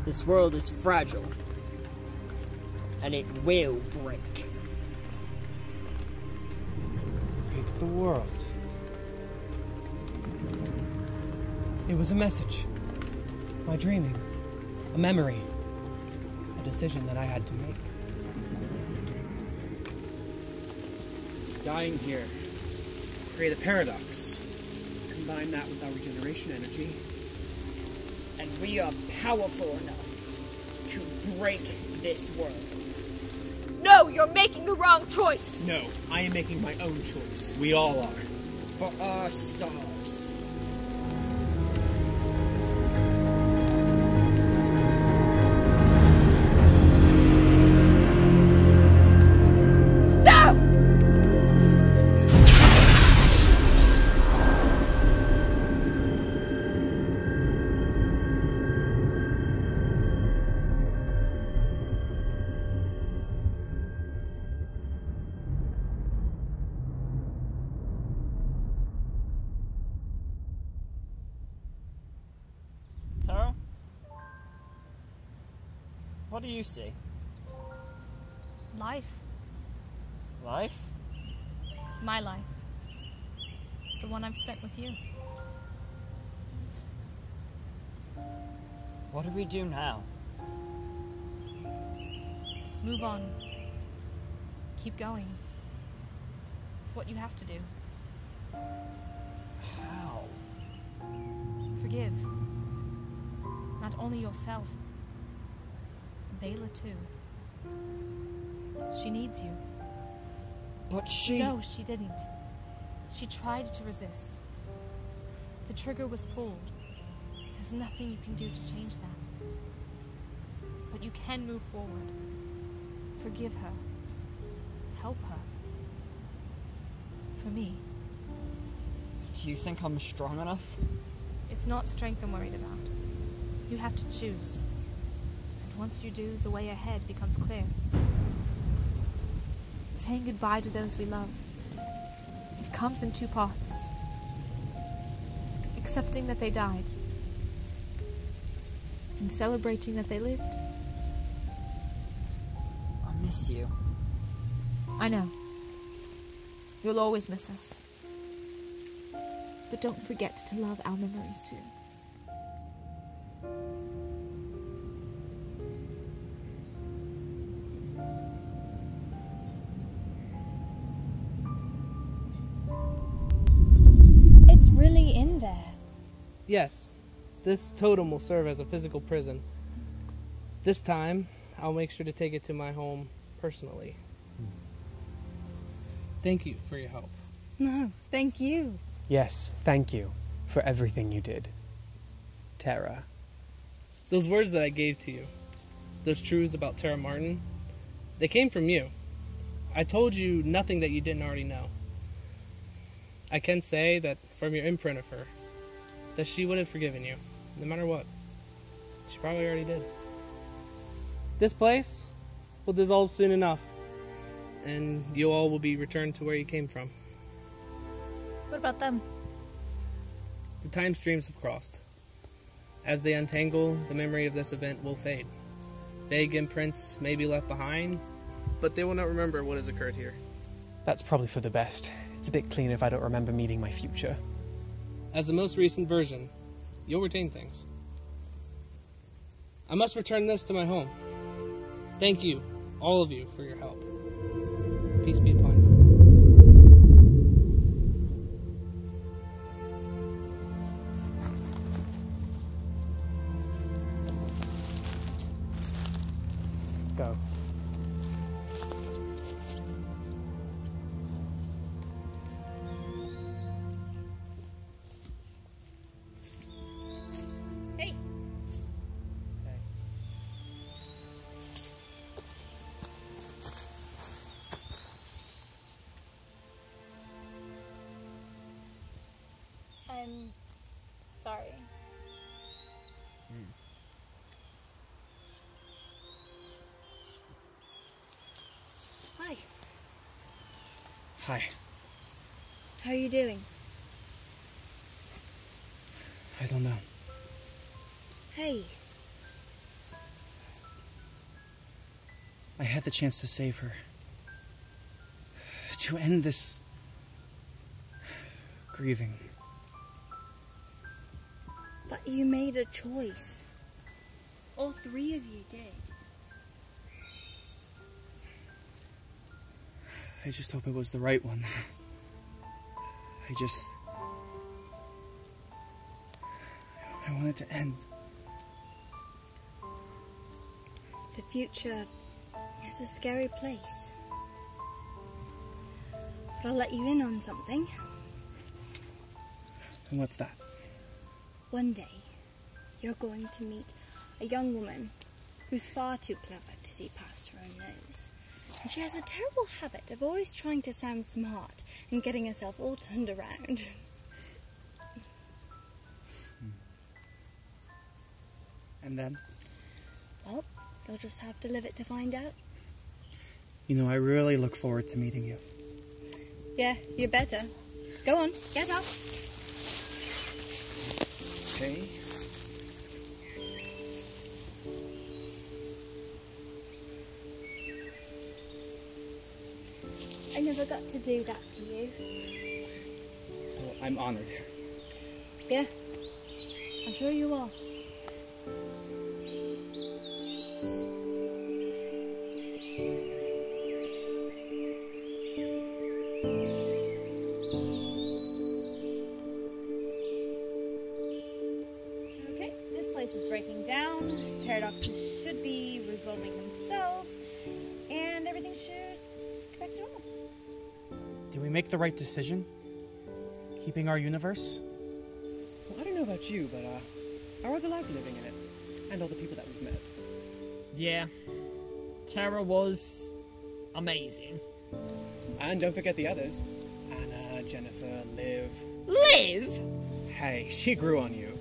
This world is fragile. And it will break. The world. It was a message. My dreaming. A memory. A decision that I had to make. Dying here. Create a paradox. Combine that with our regeneration energy. And we are powerful enough to break this world. No, you're making the wrong choice! No, I am making my own choice. We all are. For our stars. What do you see? Life. Life? My life. The one I've spent with you. What do we do now? Move on. Keep going. It's what you have to do. How? Forgive. Not only yourself, Vela too. She needs you. But she. No, she didn't. She tried to resist. The trigger was pulled. There's nothing you can do to change that. But you can move forward. Forgive her. Help her. For me. Do you think I'm strong enough? It's not strength I'm worried about. You have to choose. Once you do, the way ahead becomes clear. Saying goodbye to those we love. It comes in two parts. Accepting that they died. And celebrating that they lived. I miss you. I know. You'll always miss us. But don't forget to love our memories too. Yes, this totem will serve as a physical prison. This time, I'll make sure to take it to my home personally. Thank you for your help. No, thank you. Yes, thank you for everything you did. Tara. Those words that I gave to you, those truths about Tara Martin, they came from you. I told you nothing that you didn't already know. I can say that from your imprint of her, that she would have forgiven you, no matter what. She probably already did. This place will dissolve soon enough, and you all will be returned to where you came from. What about them? The time streams have crossed. As they untangle, the memory of this event will fade. Vague imprints may be left behind, but they will not remember what has occurred here. That's probably for the best. It's a bit clean if I don't remember meeting my future. As the most recent version, you'll retain things. I must return this to my home. Thank you, all of you, for your help. Peace be upon you. You doing? I don't know. Hey, I had the chance to save her. To end this grieving. but you made a choice. All three of you did. I just hope it was the right one. I just. I want it to end. The future is a scary place. But I'll let you in on something. And what's that? One day, you're going to meet a young woman who's far too clever to see past her own. And she has a terrible habit of always trying to sound smart and getting herself all turned around. Hmm. And then? Well, you'll just have to live it to find out. You know, I really look forward to meeting you. Yeah, you better. Go on, get up. Okay. Never got to do that to you. Well, I'm honored. Yeah, I'm sure you are. Okay, this place is breaking down. Paradoxes should be resolving themselves, and everything should back to normal. Did we make the right decision? Keeping our universe? Well, I don't know about you, but uh, how are the life living in it? And all the people that we've met? Yeah. Tara was amazing. And don't forget the others Anna, Jennifer, Liv. Liv? Hey, she grew on you.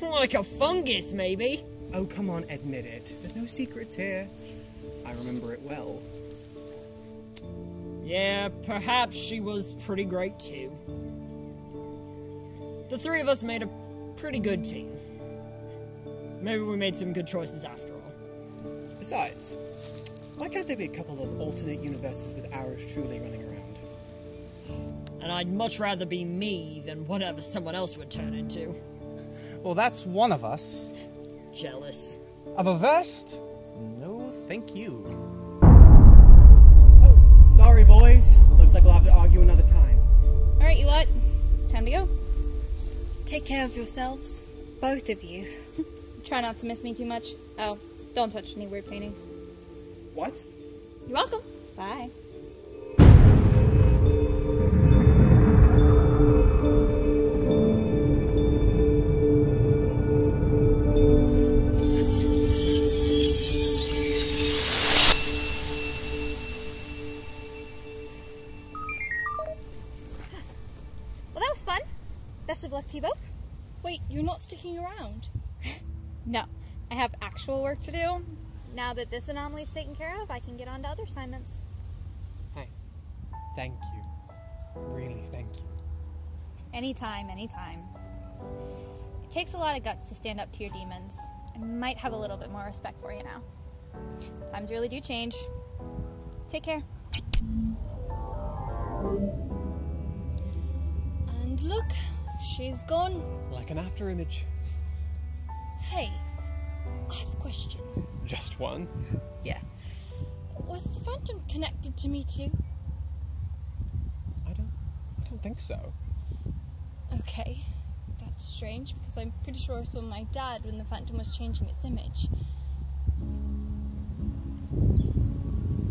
Like a fungus, maybe. Oh, come on, admit it. There's no secrets here. I remember it well. Yeah, perhaps she was pretty great too. The three of us made a pretty good team. Maybe we made some good choices after all. Besides, why can't there be a couple of alternate universes with ours truly running around? And I'd much rather be me than whatever someone else would turn into. Well, that's one of us. Jealous. Of a vest? No, thank you. Sorry, boys. Looks like we'll have to argue another time. Alright, you lot. It's time to go. Take care of yourselves, both of you. Try not to miss me too much. Oh, don't touch any weird paintings. What? You're welcome. Bye. To do. Now that this anomaly is taken care of, I can get on to other assignments. Hey, thank you. Really, thank you. Anytime, anytime. It takes a lot of guts to stand up to your demons. I might have a little bit more respect for you now. Times really do change. Take care. And look, she's gone. Like an after image. Hey, I have a question. Just one. Yeah. Was the phantom connected to me too? I don't I don't think so. Okay. That's strange because I'm pretty sure I saw my dad when the phantom was changing its image.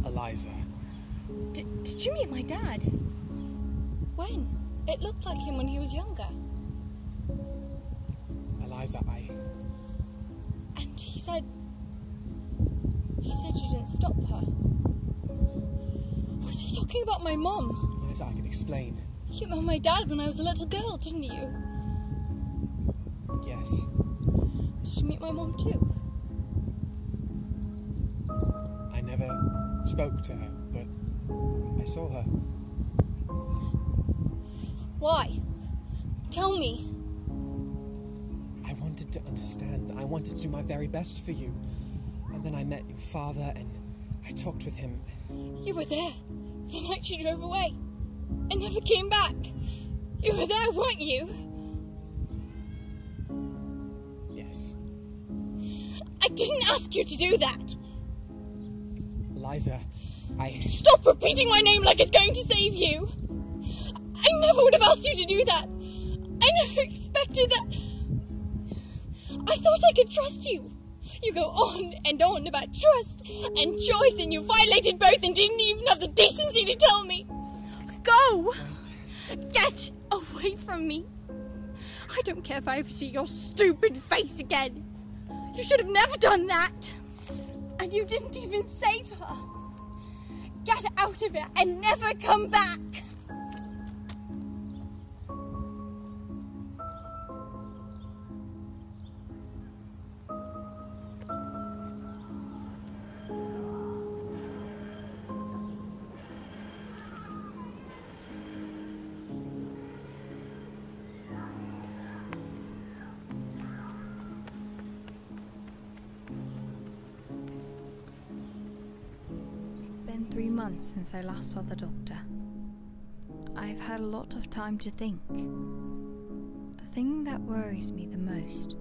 Eliza. D- did you meet my dad? When? It looked like him when he was younger. Eliza, I. Said. He said you didn't stop her. Was he talking about my mom? Yes, I can explain. You met my dad when I was a little girl, didn't you? Yes. Did you meet my mom too? I never spoke to her, but I saw her. Why? Tell me. To understand. I wanted to do my very best for you. And then I met your father and I talked with him. You were there the night she drove away and never came back. You were there, weren't you? Yes. I didn't ask you to do that. Liza, I. Stop repeating my name like it's going to save you. I never would have asked you to do that. I never expected that. I thought I could trust you. You go on and on about trust and choice, and you violated both and didn't even have the decency to tell me. Go! Get away from me. I don't care if I ever see your stupid face again. You should have never done that. And you didn't even save her. Get out of it and never come back. Since I last saw the doctor. I've had a lot of time to think. The thing that worries me the most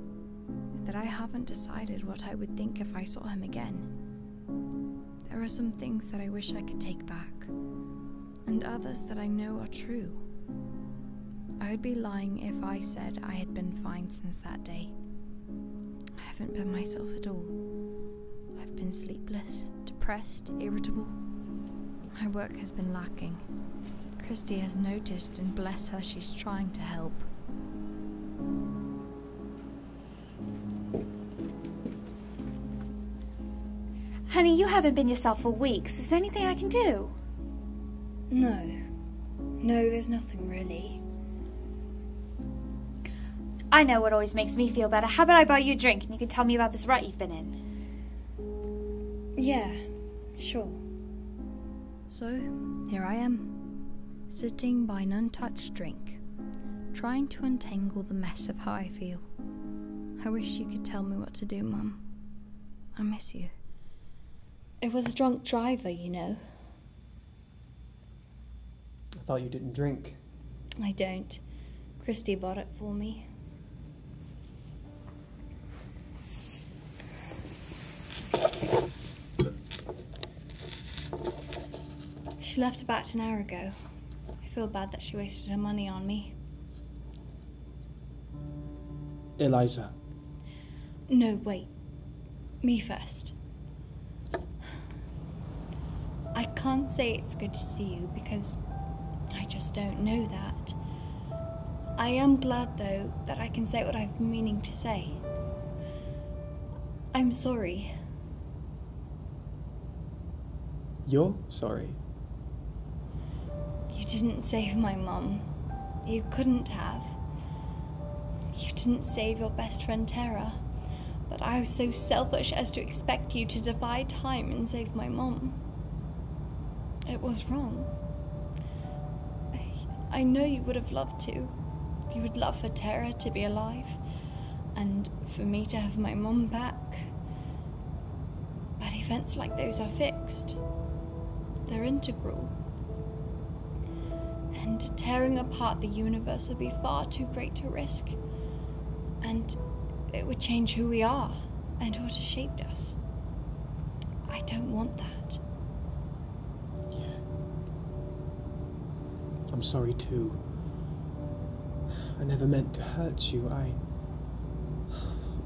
is that I haven't decided what I would think if I saw him again. There are some things that I wish I could take back, and others that I know are true. I would be lying if I said I had been fine since that day. I haven't been myself at all. I've been sleepless, depressed, irritable. My work has been lacking. Christy has noticed, and bless her, she's trying to help. Honey, you haven't been yourself for weeks. Is there anything I can do? No. No, there's nothing really. I know what always makes me feel better. How about I buy you a drink and you can tell me about this rut you've been in? Yeah, sure. So, here I am, sitting by an untouched drink, trying to untangle the mess of how I feel. I wish you could tell me what to do, Mum. I miss you. It was a drunk driver, you know. I thought you didn't drink. I don't. Christy bought it for me. She left about an hour ago. I feel bad that she wasted her money on me. Eliza. No, wait. Me first. I can't say it's good to see you because I just don't know that. I am glad, though, that I can say what I've been meaning to say. I'm sorry. You're sorry. Didn't save my mum. You couldn't have. You didn't save your best friend Tara. But I was so selfish as to expect you to defy time and save my mum. It was wrong. I, I know you would have loved to. You would love for Tara to be alive and for me to have my mum back. But events like those are fixed, they're integral. And tearing apart the universe would be far too great to risk. And it would change who we are and what has shaped us. I don't want that. Yeah. I'm sorry too. I never meant to hurt you. I.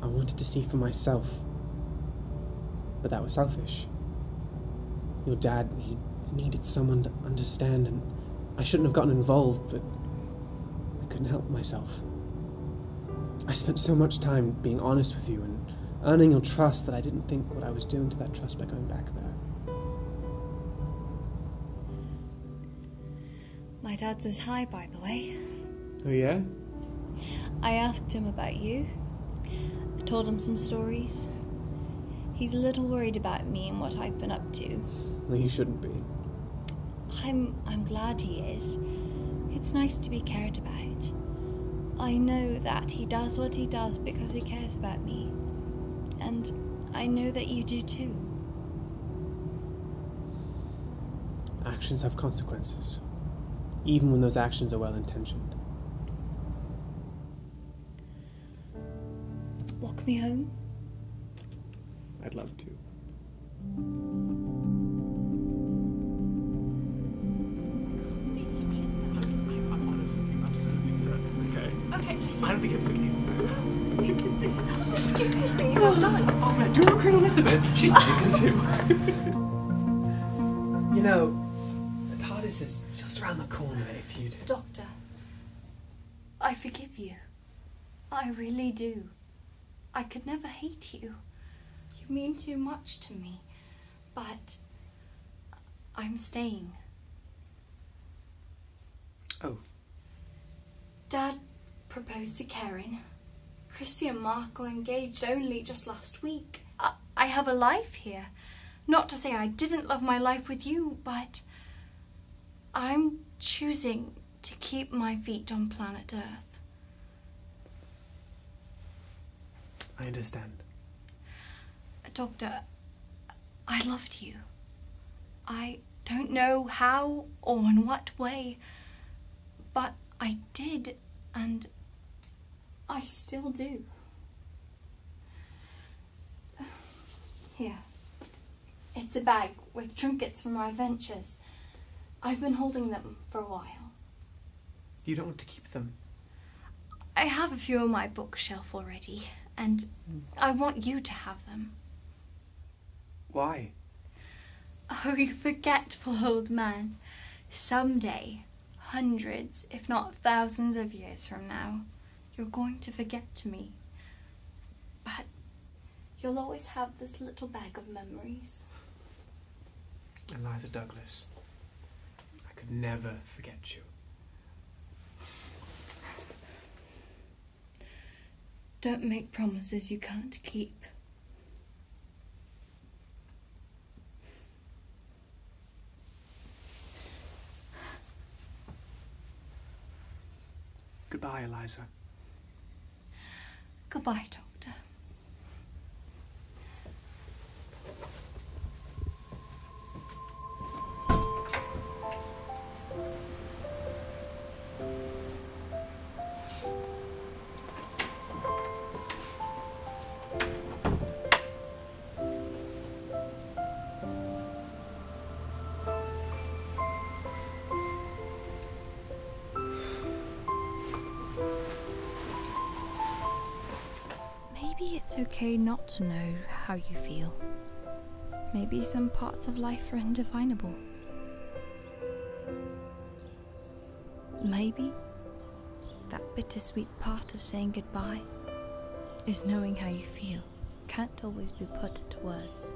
I wanted to see for myself. But that was selfish. Your dad, he needed someone to understand, and I shouldn't have gotten involved, but I couldn't help myself. I spent so much time being honest with you and earning your trust that I didn't think what I was doing to that trust by going back there. My dad says hi, by the way. Oh, yeah? I asked him about you. I told him some stories. He's a little worried about me and what I've been up to. Well, you shouldn't be. I'm I'm glad he is. It's nice to be cared about. I know that he does what he does because he cares about me. And I know that you do too. Actions have consequences, even when those actions are well intentioned. Walk me home. I'd love to. She's dancing too. You know, the TARDIS is just around the corner if you'd. Doctor, I forgive you. I really do. I could never hate you. You mean too much to me. But I'm staying. Oh. Dad proposed to Karen. Christy and Mark got engaged only just last week. I, have a life here. Not to say I didn't love my life with you, but I'm choosing to keep my feet on planet Earth. I understand. Doctor, I loved you. I don't know how or in what way, but I did, and I still do. Here. It's a bag with trinkets from our adventures. I've been holding them for a while. You don't want to keep them. I have a few on my bookshelf already, and hmm. I want you to have them. Why? Oh, you forgetful old man. Someday, hundreds, if not thousands of years from now, you're going to forget me. But you'll always have this little bag of memories. Eliza Douglas. I could never forget you. Don't make promises you can't keep. Goodbye, Eliza. Goodbye, Doctor. Okay not to know how you feel. Maybe some parts of life are indefinable. Maybe that bittersweet part of saying goodbye is knowing how you feel can't always be put into words.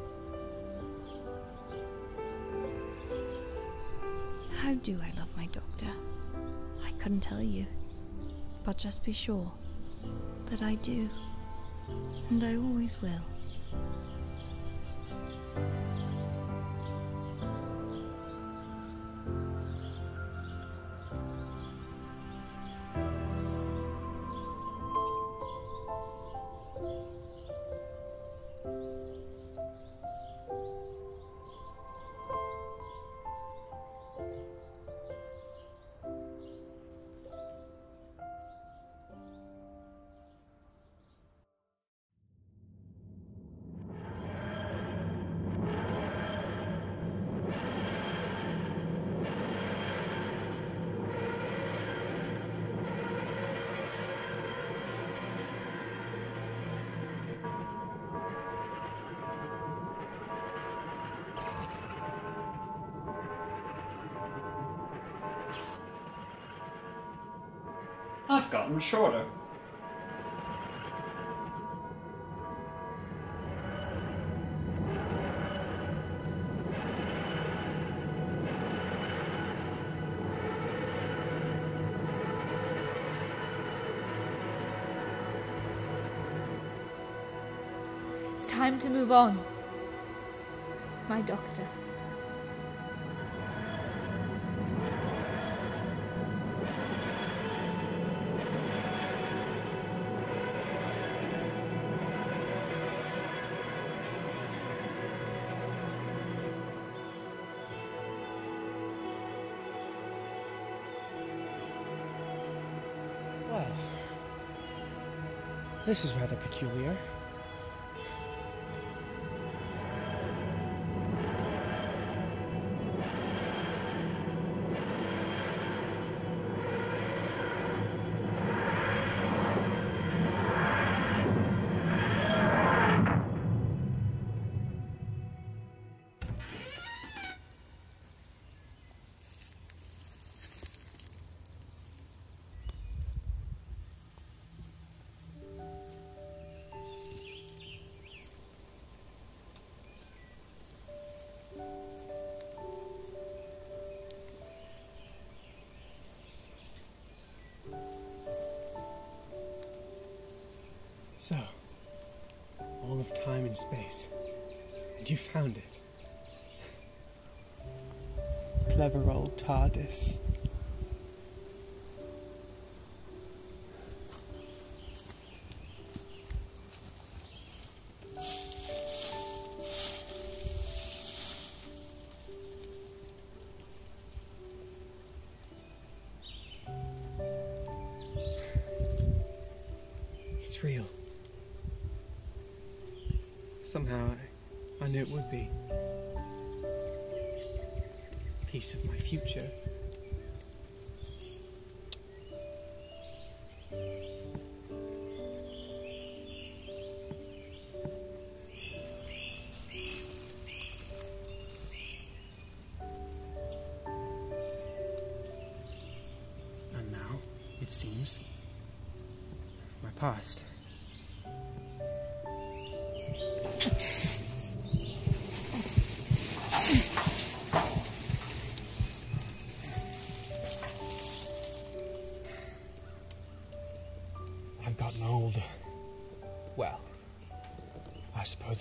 How do I love my doctor? I couldn't tell you. But just be sure that I do. And I always will. Move on. My doctor. Well, this is rather peculiar. Space. And you found it. Clever old TARDIS.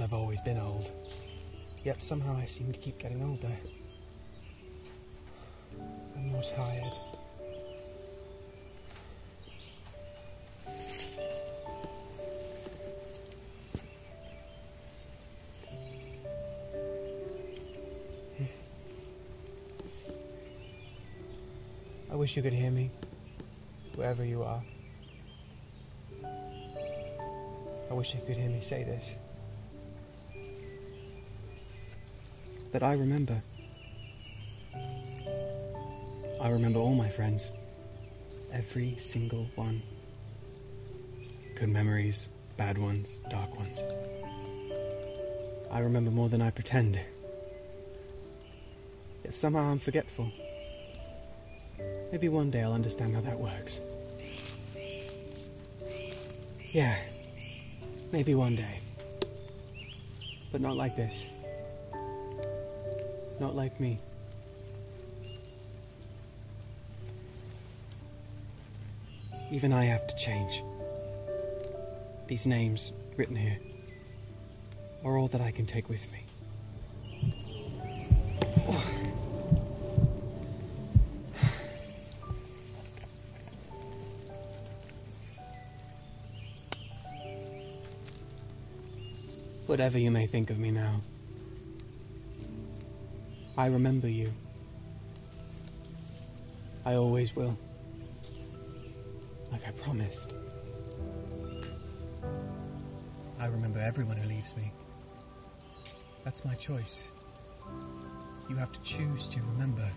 I've always been old. Yet somehow I seem to keep getting older. I'm more tired. I wish you could hear me, wherever you are. I wish you could hear me say this. That I remember. I remember all my friends. Every single one. Good memories, bad ones, dark ones. I remember more than I pretend. Yet somehow I'm forgetful. Maybe one day I'll understand how that works. Yeah, maybe one day. But not like this. Not like me. Even I have to change. These names written here are all that I can take with me. Whatever you may think of me now, I remember you. I always will. Like I promised. I remember everyone who leaves me. That's my choice. You have to choose to remember.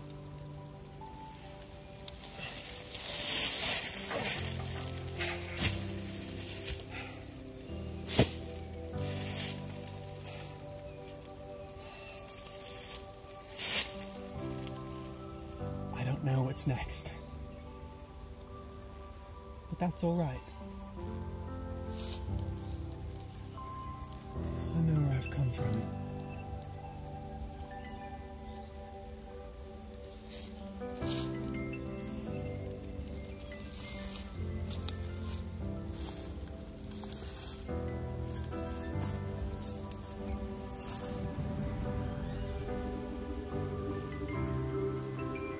I know what's next. But that's all right. I know where I've come from.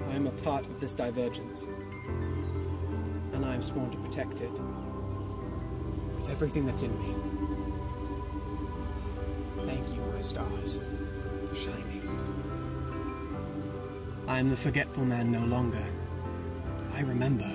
I am a part of this divergence, am sworn to protect it with everything that's in me. Thank you, my stars, for shining. I am the forgetful man no longer. I remember.